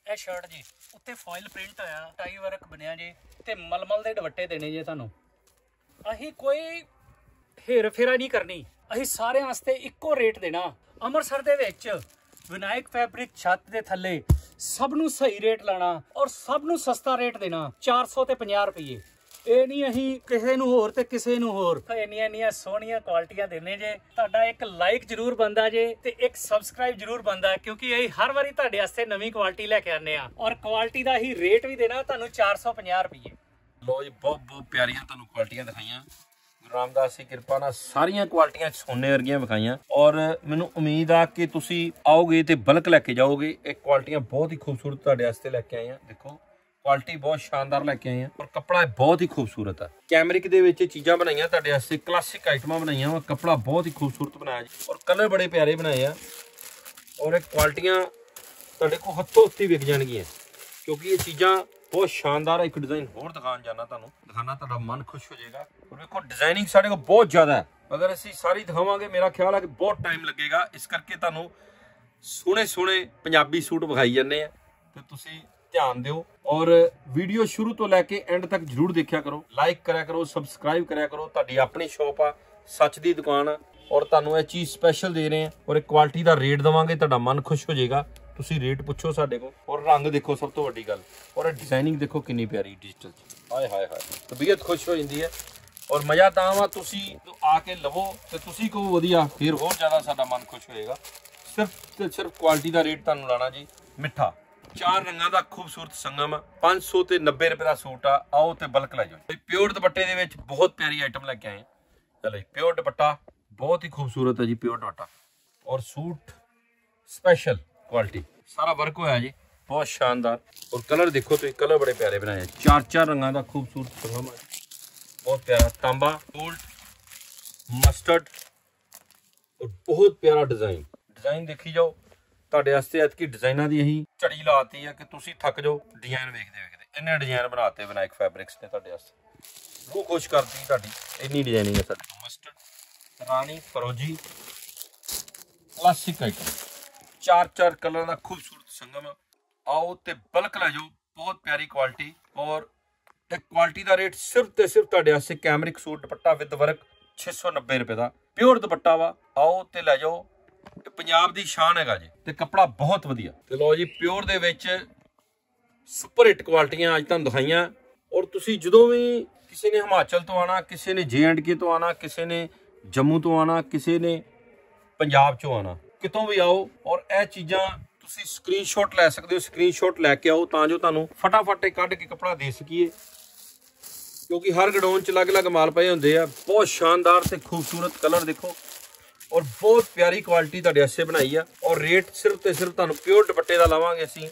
ਇਹ ਸ਼ਰਟ ਜੀ, ਉੱਤੇ ਫੋਇਲ ਪ੍ਰਿੰਟ ਹੋਇਆ ਟਾਈ ਵਰਕ ਬਣਿਆ ਜੀ, ਤੇ ਮਲਮਲ ਦੇ ਦੁਪੱਟੇ ਦੇਣੇ ਜੀ ਤੁਹਾਨੂੰ। ਅਸੀਂ ਕੋਈ ਹੇਰ ਫੇਰਾ ਨਹੀਂ ਕਰਨੀ। ਅਸੀਂ ਸਾਰਿਆਂ ਵਾਸਤੇ ਇੱਕੋ ਰੇਟ ਦੇਣਾ। ਅੰਮ੍ਰਿਤਸਰ ਦੇ ਵਿੱਚ ਵਿਨਾਇਕ ਫੈਬਰਿਕ ਛੱਤ ਦੇ ਥੱਲੇ ਸਭ ਨੂੰ ਸਹੀ ਰੇਟ ਲਾਣਾ ਔਰ ਸਭ ਨੂੰ ਸਸਤਾ ਰੇਟ ਦੇਣਾ 400 ਤੇ 50 ਰੁਪਏ ਇਹ ਨਹੀਂ ਅਸੀਂ ਕਿਸੇ ਨੂੰ ਹੋਰ ਤੇ ਕਿਸੇ ਨੂੰ ਹੋਰ। ਇੰਨੀਆਂ ਇੰਨੀਆਂ ਸੋਹਣੀਆਂ ਕੁਆਲਿਟੀਆਂ ਦਿੰਨੇ ਜੇ। ਤੁਹਾਡਾ ਇੱਕ ਲਾਈਕ ਜਰੂਰ ਬੰਦਾ ਜੇ ਤੇ ਇੱਕ ਸਬਸਕ੍ਰਾਈਬ ਜਰੂਰ ਬੰਦਾ ਕਿਉਂਕਿ ਇਹ ਹਰ ਵਾਰੀ ਤੁਹਾਡੇ ਵਾਸਤੇ ਨਵੀਂ ਕੁਆਲਿਟੀ ਲੈ ਕੇ ਆਨੇ ਆ ਔਰ ਕੁਆਲਿਟੀ ਦਾ ਹੀ ਰੇਟ ਵੀ ਦੇਣਾ ਤੁਹਾਨੂੰ 450 ਰੁਪਏ ਲੋ ਜੀ ਬਹੁਤ ਬਹੁਤ ਪਿਆਰੀਆਂ ਤੁਹਾਨੂੰ ਕੁਆਲਿਟੀਆਂ ਦਿਖਾਈਆਂ। ਗੁਰੂ ਰਾਮਦਾਸ ਦੀ ਕਿਰਪਾ ਨਾਲ ਸਾਰੀਆਂ ਕੁਆਲਿਟੀਆਂ ਸੋਨੇ ਵਰਗੀਆਂ ਵਿਖਾਈਆਂ। ਔਰ ਮੈਨੂੰ ਉਮੀਦ ਆ ਕਿ ਤੁਸੀਂ ਆਓਗੇ ਤੇ ਬਲਕ ਲੈ ਕੇ ਜਾਓਗੇ। ਇਹ ਕੁਆਲਿਟੀਆਂ ਬਹੁਤ ਹੀ ਖੂਬਸੂਰਤ ਤੁਹਾਡੇ ਵਾਸਤੇ ਲੈ ਕੇ ਆਏ ਆ ਦੇਖੋ ਕੁਆਲਿਟੀ ਬਹੁਤ ਸ਼ਾਨਦਾਰ ਲੈ ਕੇ ਆਏ ਆ। ਔਰ ਕੱਪੜਾ ਬਹੁਤ ਹੀ ਖੂਬਸੂਰਤ ਆ। ਕੈਮਰਿਕ ਦੇ ਵਿੱਚ ਇਹ ਚੀਜ਼ਾਂ ਬਣਾਈਆਂ, ਤੁਹਾਡੇ ਵਾਸਤੇ ਕਲਾਸਿਕ ਆਈਟਮਾਂ ਬਣਾਈਆਂ ਵਾ। ਕੱਪੜਾ ਬਹੁਤ ਹੀ ਖੂਬਸੂਰਤ ਬਣਾਇਆ ਜੀ। ਔਰ ਕਲਰ ਬੜੇ ਪਿਆਰੇ ਬਣਾਏ ਆ। ਔਰ ਇਹ ਕੁਆਲਿਟੀਆਂ ਤੁਹਾਡੇ ਕੋਲ ਹੱਥੋਂ ਹੱਥੀ ਵਿਕ ਜਾਣਗੀਆਂ। ਕਿਉਂਕਿ ਇਹ ਚੀਜ਼ਾਂ ਬਹੁਤ ਸ਼ਾਨਦਾਰ ਇੱਕ ਡਿਜ਼ਾਈਨ ਹੋਰ ਦਿਖਾਉਣ ਜਾਣਾ ਤੁਹਾਨੂੰ। ਦਿਖਾਣਾ ਤੁਹਾਡਾ ਮਨ ਖੁਸ਼ ਹੋ ਜਾਏਗਾ। ਔਰ ਵੇਖੋ ਡਿਜ਼ਾਈਨਿੰਗ ਸਾਡੇ ਕੋਲ ਬਹੁਤ ਜ਼ਿਆਦਾ ਹੈ। ਅਗਰ ਅਸੀਂ ਸਾਰੀ ਦਿਖਾਵਾਂਗੇ, ਮੇਰਾ ਖਿਆਲ ਹੈ ਕਿ ਬਹੁਤ ਟਾਈਮ ਲੱਗੇਗਾ। ਇਸ ਕਰਕੇ ਤੁਹਾਨੂੰ ਸੋਹਣੇ ਸੋਹਣੇ ਪੰਜਾਬੀ ਸੂਟ ਵਿਖਾਈ ਜਾਂਦੇ ਆ। ਤੇ ਤੁਸੀਂ ਧਿਆਨ ਦਿਓ ਔਰ ਵੀਡੀਓ ਸ਼ੁਰੂ ਤੋਂ ਲੈ ਕੇ ਐਂਡ ਤੱਕ ਜਰੂਰ ਦੇਖਿਆ ਕਰੋ। ਲਾਈਕ ਕਰਿਆ ਕਰੋ ਸਬਸਕ੍ਰਾਈਬ ਕਰਿਆ ਕਰੋ। ਤੁਹਾਡੀ ਆਪਣੀ ਸ਼ਾਪ ਆ, ਸੱਚ ਦੀ ਦੁਕਾਨ ਆ ਔਰ ਤੁਹਾਨੂੰ ਇਹ ਚੀਜ਼ ਸਪੈਸ਼ਲ ਦੇ ਰਹੇ ਆ ਔਰ ਇਹ ਕੁਆਲਿਟੀ ਦਾ ਰੇਟ ਦਵਾਂਗੇ, ਤੁਹਾਡਾ ਮਨ ਖੁਸ਼ ਹੋ ਜਾਏਗਾ। ਤੁਸੀਂ ਰੇਟ ਪੁੱਛੋ ਸਾਡੇ ਕੋਲ ਔਰ ਰੰਗ ਦੇਖੋ ਸਭ ਤੋਂ ਵੱਡੀ ਗੱਲ। ਔਰ ਇਹ ਡਿਜ਼ਾਈਨਿੰਗ ਦੇਖੋ ਕਿੰਨੀ ਪਿਆਰੀ ਡਿਜੀਟਲ ਹਾਏ ਹਾਏ ਹਾਏ। ਤਬੀਅਤ ਖੁਸ਼ ਹੋ ਜਾਂਦੀ ਹੈ ਔਰ ਮਜ਼ਾ ਤਾਂ ਵਾ ਤੁਸੀਂ ਆ ਕੇ ਲਵੋ ਤੇ ਤੁਸੀਂ ਕਹੋ ਵਧੀਆ, ਫਿਰ ਹੋਰ ਜ਼ਿਆਦਾ ਸਾਡਾ ਮਨ ਖੁਸ਼ ਹੋਏਗਾ। ਸਿਰਫ ਤੇ ਸਿਰਫ ਕੁਆਲਿਟੀ ਦਾ ਰੇਟ ਤੁਹਾਨੂੰ ਲਾਣਾ ਜੀ, ਮਿੱਠਾ। ਚਾਰ ਰੰਗਾਂ ਦਾ ਖੂਬਸੂਰਤ ਸੰਗਮ ਆ 500 ਤੇ 90 ਰੁਪਏ ਦਾ ਸੂਟ ਆ ਆਓ ਤੇ ਬਲਕ ਲੈ ਜਾਓ ਪਿਓਰ ਦੁਪੱਟੇ ਦੇ ਵਿੱਚ ਬਹੁਤ ਪਿਆਰੀ ਆਈਟਮ ਲੈ ਕੇ ਆਏ ਚਲੋ ਜੀ ਪਿਓਰ ਦੁਪੱਟਾ ਬਹੁਤ ਹੀ ਖੂਬਸੂਰਤ ਹੈ ਜੀ ਪਿਓਰ ਦੁਪੱਟਾ ਔਰ ਸੂਟ ਸਪੈਸ਼ਲ ਕੁਆਲਿਟੀ ਸਾਰਾ ਵਰਕ ਹੋਇਆ ਜੀ ਬਹੁਤ ਸ਼ਾਨਦਾਰ ਔਰ ਕਲਰ ਦੇਖੋ ਤੁਸੀਂ ਕਲਰ ਬੜੇ ਪਿਆਰੇ ਬਣਾਏ ਆ ਚਾਰ ਚਾਰ ਰੰਗਾਂ ਦਾ ਖੂਬਸੂਰਤ ਸੰਗਮ ਹੈ ਬਹੁਤ ਪਿਆਰਾ ਤਾਂਬਾ ਗੋਲਡ ਮਸਟਰਡ ਔਰ ਬਹੁਤ ਪਿਆਰਾ ਡਿਜ਼ਾਈਨ ਡਿਜ਼ਾਈਨ ਦੇਖੀ ਜਾਓ ਤੁਹਾਡੇ ਵਾਸਤੇ ਐਤਕੀ ਡਿਜ਼ਾਈਨਾਂ ਦੀ ਅਸੀਂ ਝੜੀ ਲਾਤੀ ਆ ਕਿ ਤੁਸੀਂ ਥੱਕ ਜਾਓ। ਡਿਜ਼ਾਈਨ ਵੇਖਦੇ ਵੇਖਦੇ। ਇੰਨੇ ਡਿਜ਼ਾਈਨ ਬਣਾਤੇ ਵਿਨਾਇਕ ਫੈਬਰਿਕਸ ਨੇ ਤੁਹਾਡੇ ਵਾਸਤੇ। ਰੂਹ ਖੁਸ਼ ਕਰਦੀ ਤੁਹਾਡੀ ਇੰਨੀ ਡਿਜ਼ਾਈਨਿੰਗ ਹੈ ਸਾਡੀ। ਮਸਟਰਡ ਰਾਣੀ, ਫਰੋਜੀ ਕਲਾਸਿਕ ਆਈਟਮ ਚਾਰ ਚਾਰ ਕਲਰ ਦਾ ਖੂਬਸੂਰਤ ਸੰਗਮ ਆਓ ਤੇ ਬਲਕ ਲੈ ਜਾਓ। ਬਹੁਤ ਪਿਆਰੀ ਕੁਆਲਿਟੀ ਔਰ ਇਹ ਕੁਆਲਿਟੀ ਦਾ ਰੇਟ ਸਿਰਫ ਤੇ ਸਿਰਫ ਤੁਹਾਡੇ ਵਾਸਤੇ cambric suit dupatta with work 690 ਰੁਪਏ ਦਾ। ਪਿਓਰ ਦੁਪੱਟਾ ਵਾ। ਆਓ ਤੇ ਲੈ ਜਾਓ। ਇਹ ਪੰਜਾਬ ਦੀ ਸ਼ਾਨ ਹੈਗਾ ਜੀ। ਤੇ ਕੱਪੜਾ ਬਹੁਤ ਵਧੀਆ। ਤੇ ਲਓ ਜੀ, ਪਿਓਰ ਦੇ ਵਿੱਚ ਸੁਪਰ ਹਿੱਟ ਕੁਆਲਿਟੀਆਂ ਅੱਜ ਤੁਹਾਨੂੰ ਦਿਖਾਈਆਂ। ਔਰ ਤੁਸੀਂ ਜਦੋਂ ਵੀ ਕਿਸੇ ਨੇ ਹਿਮਾਚਲ ਤੋਂ ਆਣਾ ਕਿਸੇ ਨੇ ਕੇ ਤੋਂ ਆਣਾ ਕਿਸੇ ਨੇ ਜੰਮੂ ਤੋਂ ਆਣਾ ਕਿਸੇ ਨੇ ਪੰਜਾਬ ਚੋਂ ਆਣਾ ਕਿਤੋਂ ਵੀ ਆਓ ਔਰ ਇਹ ਚੀਜ਼ਾਂ ਤੁਸੀਂ ਸਕਰੀਨਸ਼ਾਟ ਲੈ ਸਕਦੇ ਹੋ ਸਕਰੀਨਸ਼ਾਟ ਲੈ ਕੇ ਆਓ ਤਾਂ ਜੋ ਤੁਹਾਨੂੰ ਫਟਾਫਟ ਇਹ ਕੱਢ ਕੇ ਕੱਪੜਾ ਦੇ ਸਕੀਏ। ਕਿਉਂਕਿ ਹਰ ਗਡਾਊਨ ਚ ਅਲੱਗ-ਅਲੱਗ ਮਾਲ ਪਏ ਹੁੰਦੇ ਆ। ਬਹੁਤ ਸ਼ਾਨਦਾਰ ਤੇ ਖੂਬਸੂਰਤ ਕਲਰ ਦੇਖੋ। ਔਰ ਬਹੁਤ ਪਿਆਰੀ ਕੁਆਲਿਟੀ ਤੁਹਾਡੇ ਵਾਸਤੇ ਬਣਾਈ ਆ। ਔਰ ਰੇਟ ਸਿਰਫ ਤੇ ਸਿਰਫ ਤੁਹਾਨੂੰ ਪਿਓਰ ਦੁਪੱਟੇ ਦਾ ਲਾਵਾਂਗੇ ਅਸੀਂ।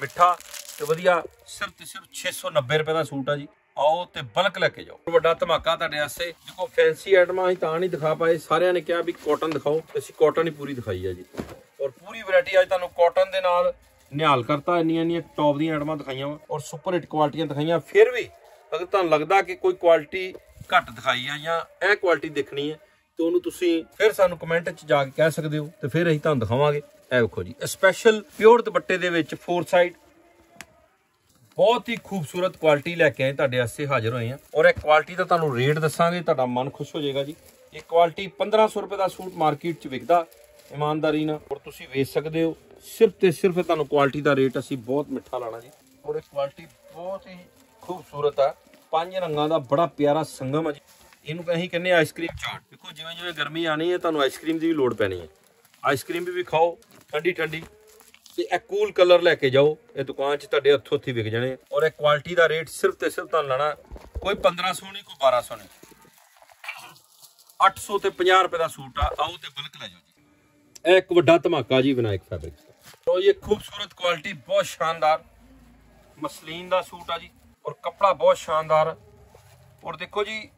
ਮਿੱਠਾ ਤੇ ਵਧੀਆ ਸਿਰਫ ਤੇ ਸਿਰਫ 690 ਰੁਪਏ ਦਾ ਸੂਟ ਆ ਜੀ। ਆਓ ਤੇ ਬਲਕ ਲੈ ਕੇ ਜਾਓ। ਵੱਡਾ ਧਮਾਕਾ ਤੁਹਾਡੇ ਵਾਸਤੇ ਦੇਖੋ ਫੈਂਸੀ ਆਈਟਮਾਂ ਅਸੀਂ ਤਾਂ ਨਹੀਂ ਦਿਖਾ ਪਾਏ। ਸਾਰਿਆਂ ਨੇ ਕਿਹਾ ਵੀ ਕਾਟਨ ਦਿਖਾਓ। ਅਸੀਂ ਕਾਟਨ ਹੀ ਪੂਰੀ ਦਿਖਾਈ ਆ ਜੀ। ਔਰ ਪੂਰੀ ਵੈਰਾਈਟੀ ਅੱਜ ਤੁਹਾਨੂੰ ਕਾਟਨ ਦੇ ਨਾਲ ਨਿਹਾਲ ਕਰਤਾ। ਇੰਨੀਆਂ ਇੰਨੀਆਂ ਟੌਪ ਦੀਆਂ ਆਈਟਮਾਂ ਦਿਖਾਈਆਂ ਵਾ। ਔਰ ਸੁਪਰ ਹਿੱਟ ਕੁਆਲਿਟੀਆਂ ਦਿਖਾਈਆਂ। ਫਿਰ ਵੀ ਅਗਰ ਤੁਹਾਨੂੰ ਲੱਗਦਾ ਕਿ ਕੋਈ ਕੁਆਲਿਟੀ ਘੱਟ ਦਿਖਾਈ ਆ ਜਾਂ ਇਹ ਕੁਆਲਿਟੀ ਦੇਖਣੀ ਹੈ ਤੇ ਉਹਨੂੰ ਤੁਸੀਂ ਫਿਰ ਸਾਨੂੰ ਕਮੈਂਟ 'ਚ ਜਾ ਕੇ ਕਹਿ ਸਕਦੇ ਹੋ ਤੇ ਫਿਰ ਅਸੀਂ ਤੁਹਾਨੂੰ ਦਿਖਾਵਾਂਗੇ। ਇਹ ਵੇਖੋ ਜੀ ਸਪੈਸ਼ਲ ਪਿਓਰ ਦੁਪੱਟੇ ਦੇ ਵਿੱਚ ਫੋਰ ਸਾਈਡ ਬਹੁਤ ਹੀ ਖੂਬਸੂਰਤ ਕੁਆਲਿਟੀ ਲੈ ਕੇ ਆਏ ਤੁਹਾਡੇ ਵਾਸਤੇ ਹਾਜ਼ਰ ਹੋਏ ਆ। ਔਰ ਇਹ ਕੁਆਲਿਟੀ ਦਾ ਤੁਹਾਨੂੰ ਰੇਟ ਦੱਸਾਂਗੇ, ਤੁਹਾਡਾ ਮਨ ਖੁਸ਼ ਹੋ ਜਾਏਗਾ ਜੀ। ਇਹ ਕੁਆਲਿਟੀ 1500 ਰੁਪਏ ਦਾ ਸੂਟ ਮਾਰਕੀਟ 'ਚ ਵਿਕਦਾ, ਇਮਾਨਦਾਰੀ ਨਾਲ। ਔਰ ਤੁਸੀਂ ਵੇਚ ਸਕਦੇ ਹੋ, ਸਿਰਫ ਤੇ ਸਿਰਫ ਤੁਹਾਨੂੰ ਕੁਆਲਿਟੀ ਦਾ ਰੇਟ ਅਸੀਂ ਬਹੁਤ ਮਿੱਠਾ ਲਾਣਾ ਜੀ। ਔਰ ਇਹ ਕੁਆਲਿਟੀ ਬਹੁਤ ਹੀ ਖੂਬਸੂਰਤ ਆ। ਪੰਜ ਰੰਗਾਂ ਦਾ ਬੜਾ ਪਿਆਰਾ ਸੰਗਮ ਆ ਜੀ। ਇਹਨੂੰ ਅਸੀਂ ਕਹਿੰਦੇ ਆਈਸਕ੍ਰੀਮ ਚਾਟ। ਦੇਖੋ, ਜਿਵੇਂ ਜਿਵੇਂ ਗਰਮੀ ਆਣੀ ਹੈ, ਤੁਹਾਨੂੰ ਆਈਸਕ੍ਰੀਮ ਦੀ ਵੀ ਲੋੜ ਪੈਣੀ ਹੈ। ਆਈਸਕ੍ਰੀਮ ਵੀ ਖਾਓ ਠੰਡੀ ਠੰਡੀ। ਤੇ ਇਹ ਕੂਲ ਕਲਰ ਲੈ ਕੇ ਜਾਓ, ਇਹ ਦੁਕਾਨ 'ਚ ਤੁਹਾਡੇ ਹੱਥੋਂ ਹੱਥੀ ਵਿਕ ਜਾਣੇ। ਔਰ ਇਹ ਕੁਆਲਿਟੀ ਦਾ ਰੇਟ ਸਿਰਫ ਤੇ ਸਿਰਫ ਤੁਹਾਨੂੰ ਲੈਣਾ ਕੋਈ 1500 ਨਹੀਂ, ਕੋਈ 1200 ਨਹੀਂ। 800 ਤੇ 50 ਰੁਪਏ ਦਾ ਸੂਟ ਆ, ਆਓ ਤੇ ਬਲਕ ਲੈ ਜਾਓ ਜੀ। ਇਹ ਇੱਕ ਵੱਡਾ ਧਮਾਕਾ ਜੀ, ਵਿਨਾਇਕ ਫੈਬਰਿਕਸ ਦਾ। ਤੋ ਇਹ ਖੂਬਸੂਰਤ ਕੁਆਲਿਟੀ ਬਹੁਤ ਸ਼ਾਨਦਾਰ। ਮਸਲੀਨ ਦਾ ਸੂਟ ਆ ਜੀ, ਔਰ ਕੱਪੜਾ ਬਹੁਤ ਸ਼ਾਨਦਾਰ। ਔਰ ਦੇਖੋ ਜੀ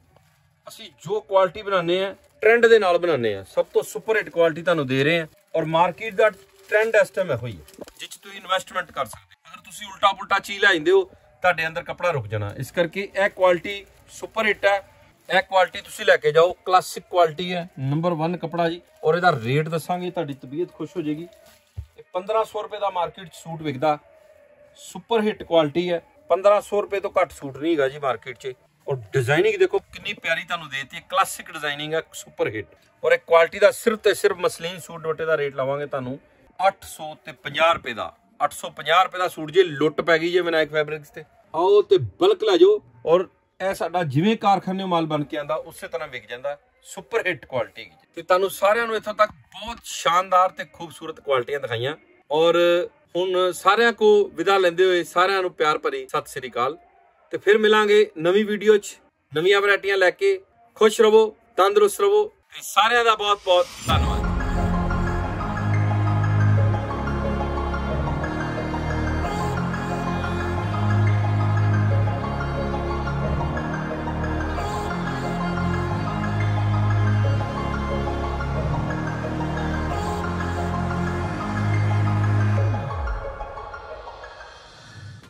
ਅਸੀਂ ਜੋ ਕੁਆਲਿਟੀ ਬਣਾਉਂਦੇ ਆ ਟ੍ਰੈਂਡ ਦੇ ਨਾਲ ਬਣਾਉਂਦੇ ਆ ਸਭ ਤੋਂ ਸੁਪਰ ਹਿੱਟ ਕੁਆਲਿਟੀ ਤੁਹਾਨੂੰ ਦੇ ਰਹੇ ਆ ਔਰ ਮਾਰਕੀਟ ਦਾ ਟ੍ਰੈਂਡ ਇਸ ਟਾਈਮ ਇਹੋ ਹੀ ਹੈ। ਜਿਸ 'ਚ ਤੁਸੀਂ ਇਨਵੈਸਟਮੈਂਟ ਕਰ ਸਕਦੇ ਹੋ। ਅਗਰ ਤੁਸੀਂ ਉਲਟਾ ਪੁਲਟਾ ਚੀਜ਼ ਲੈ ਜਾਂਦੇ ਹੋ, ਤੁਹਾਡੇ ਅੰਦਰ ਕੱਪੜਾ ਰੁਕ ਜਾਣਾ। ਇਸ ਕਰਕੇ ਇਹ ਕੁਆਲਿਟੀ ਸੁਪਰ ਹਿੱਟ ਹੈ। ਇਹ ਕੁਆਲਿਟੀ ਤੁਸੀਂ ਲੈ ਕੇ ਜਾਓ। ਕਲਾਸਿਕ ਕੁਆਲਿਟੀ ਹੈ। ਨੰਬਰ 1 ਕੱਪੜਾ ਜੀ। ਔਰ ਇਹਦਾ ਰੇਟ ਦੱਸਾਂਗੇ, ਤੁਹਾਡੀ ਤਬੀਅਤ ਖੁਸ਼ ਹੋ ਜਾਏਗੀ। ਇਹ 1500 ਰੁਪਏ ਦਾ ਮਾਰਕੀਟ 'ਚ ਸੂਟ ਵਿਕਦਾ। ਸੁਪਰ ਹਿੱਟ ਕੁਆਲਿਟੀ ਹੈ। 1500 ਰੁਪਏ ਤੋਂ ਘੱਟ ਸੂਟ ਨਹੀਂ ਹੈਗਾ ਜੀ ਮਾਰਕੀਟ 'ਚ। ਔਰ ਡਿਜ਼ਾਈਨਿੰਗ ਦੇਖੋ ਕਿੰਨੀ ਪਿਆਰੀ ਤੁਹਾਨੂੰ ਦੇਤੀ ਹੈ। ਕਲਾਸਿਕ ਡਿਜ਼ਾਈਨਿੰਗ ਹੈ ਸੁਪਰ ਹਿੱਟ ਔਰ ਇਹ ਕੁਆਲਿਟੀ ਦਾ ਸਿਰਫ ਤੇ ਸਿਰਫ ਮਸਲੀਨ ਸੂਟ ਦੁਪੱਟੇ ਦਾ ਰੇਟ ਲਾਵਾਂਗੇ ਤੁਹਾਨੂੰ। 800 ਤੇ 50 ਰੁਪਏ ਦਾ। 850 ਰੁਪਏ ਦਾ ਸੂਟ ਜੇ ਲੁੱਟ ਪੈ ਗਈ ਜੇ ਵਿਨਾਇਕ ਫੈਬਰਿਕਸ ਤੇ। ਆਓ ਤੇ ਬਲਕ ਲੈ ਜਾਓ। ਔਰ ਇਹ ਸਾਡਾ ਜਿਵੇਂ ਕਾਰਖਾਨੇ ਮਾਲ ਬਣ ਕੇ ਆਂਦਾ, ਉਸੇ ਤਰ੍ਹਾਂ ਵਿਕ ਜਾਂਦਾ। ਸੁਪਰ ਹਿੱਟ ਕੁਆਲਿਟੀ ਤੇ ਤੁਹਾਨੂੰ ਸਾਰਿਆਂ ਨੂੰ ਇੱਥੋਂ ਤੱਕ ਬਹੁਤ ਸ਼ਾਨਦਾਰ ਤੇ ਖੂਬਸੂਰਤ ਕੁਆਲਿਟੀਆਂ ਦਿਖਾਈਆਂ। ਔਰ ਹੁਣ ਸਾਰਿਆਂ ਕੋ ਵਿਦਾ ਲੈਂਦੇ ਹੋਏ ਸਾਰਿਆਂ ਨੂੰ ਪਿਆਰ ਭਰੀ ਸਤਿ ਸ੍ਰੀ ਅਕਾਲ। ਤੇ ਫਿਰ ਮਿਲਾਂਗੇ ਨਵੀਂ ਵੀਡੀਓ 'ਚ। ਨਵੀਆਂ ਵੈਰਾਈਟੀਆਂ ਲੈ ਕੇ ਖੁਸ਼ ਰਹੋ, ਤੰਦਰੁਸਤ ਰਹੋ ਤੇ ਸਾਰਿਆਂ ਦਾ ਬਹੁਤ ਬਹੁਤ ਧੰਨਵਾਦ।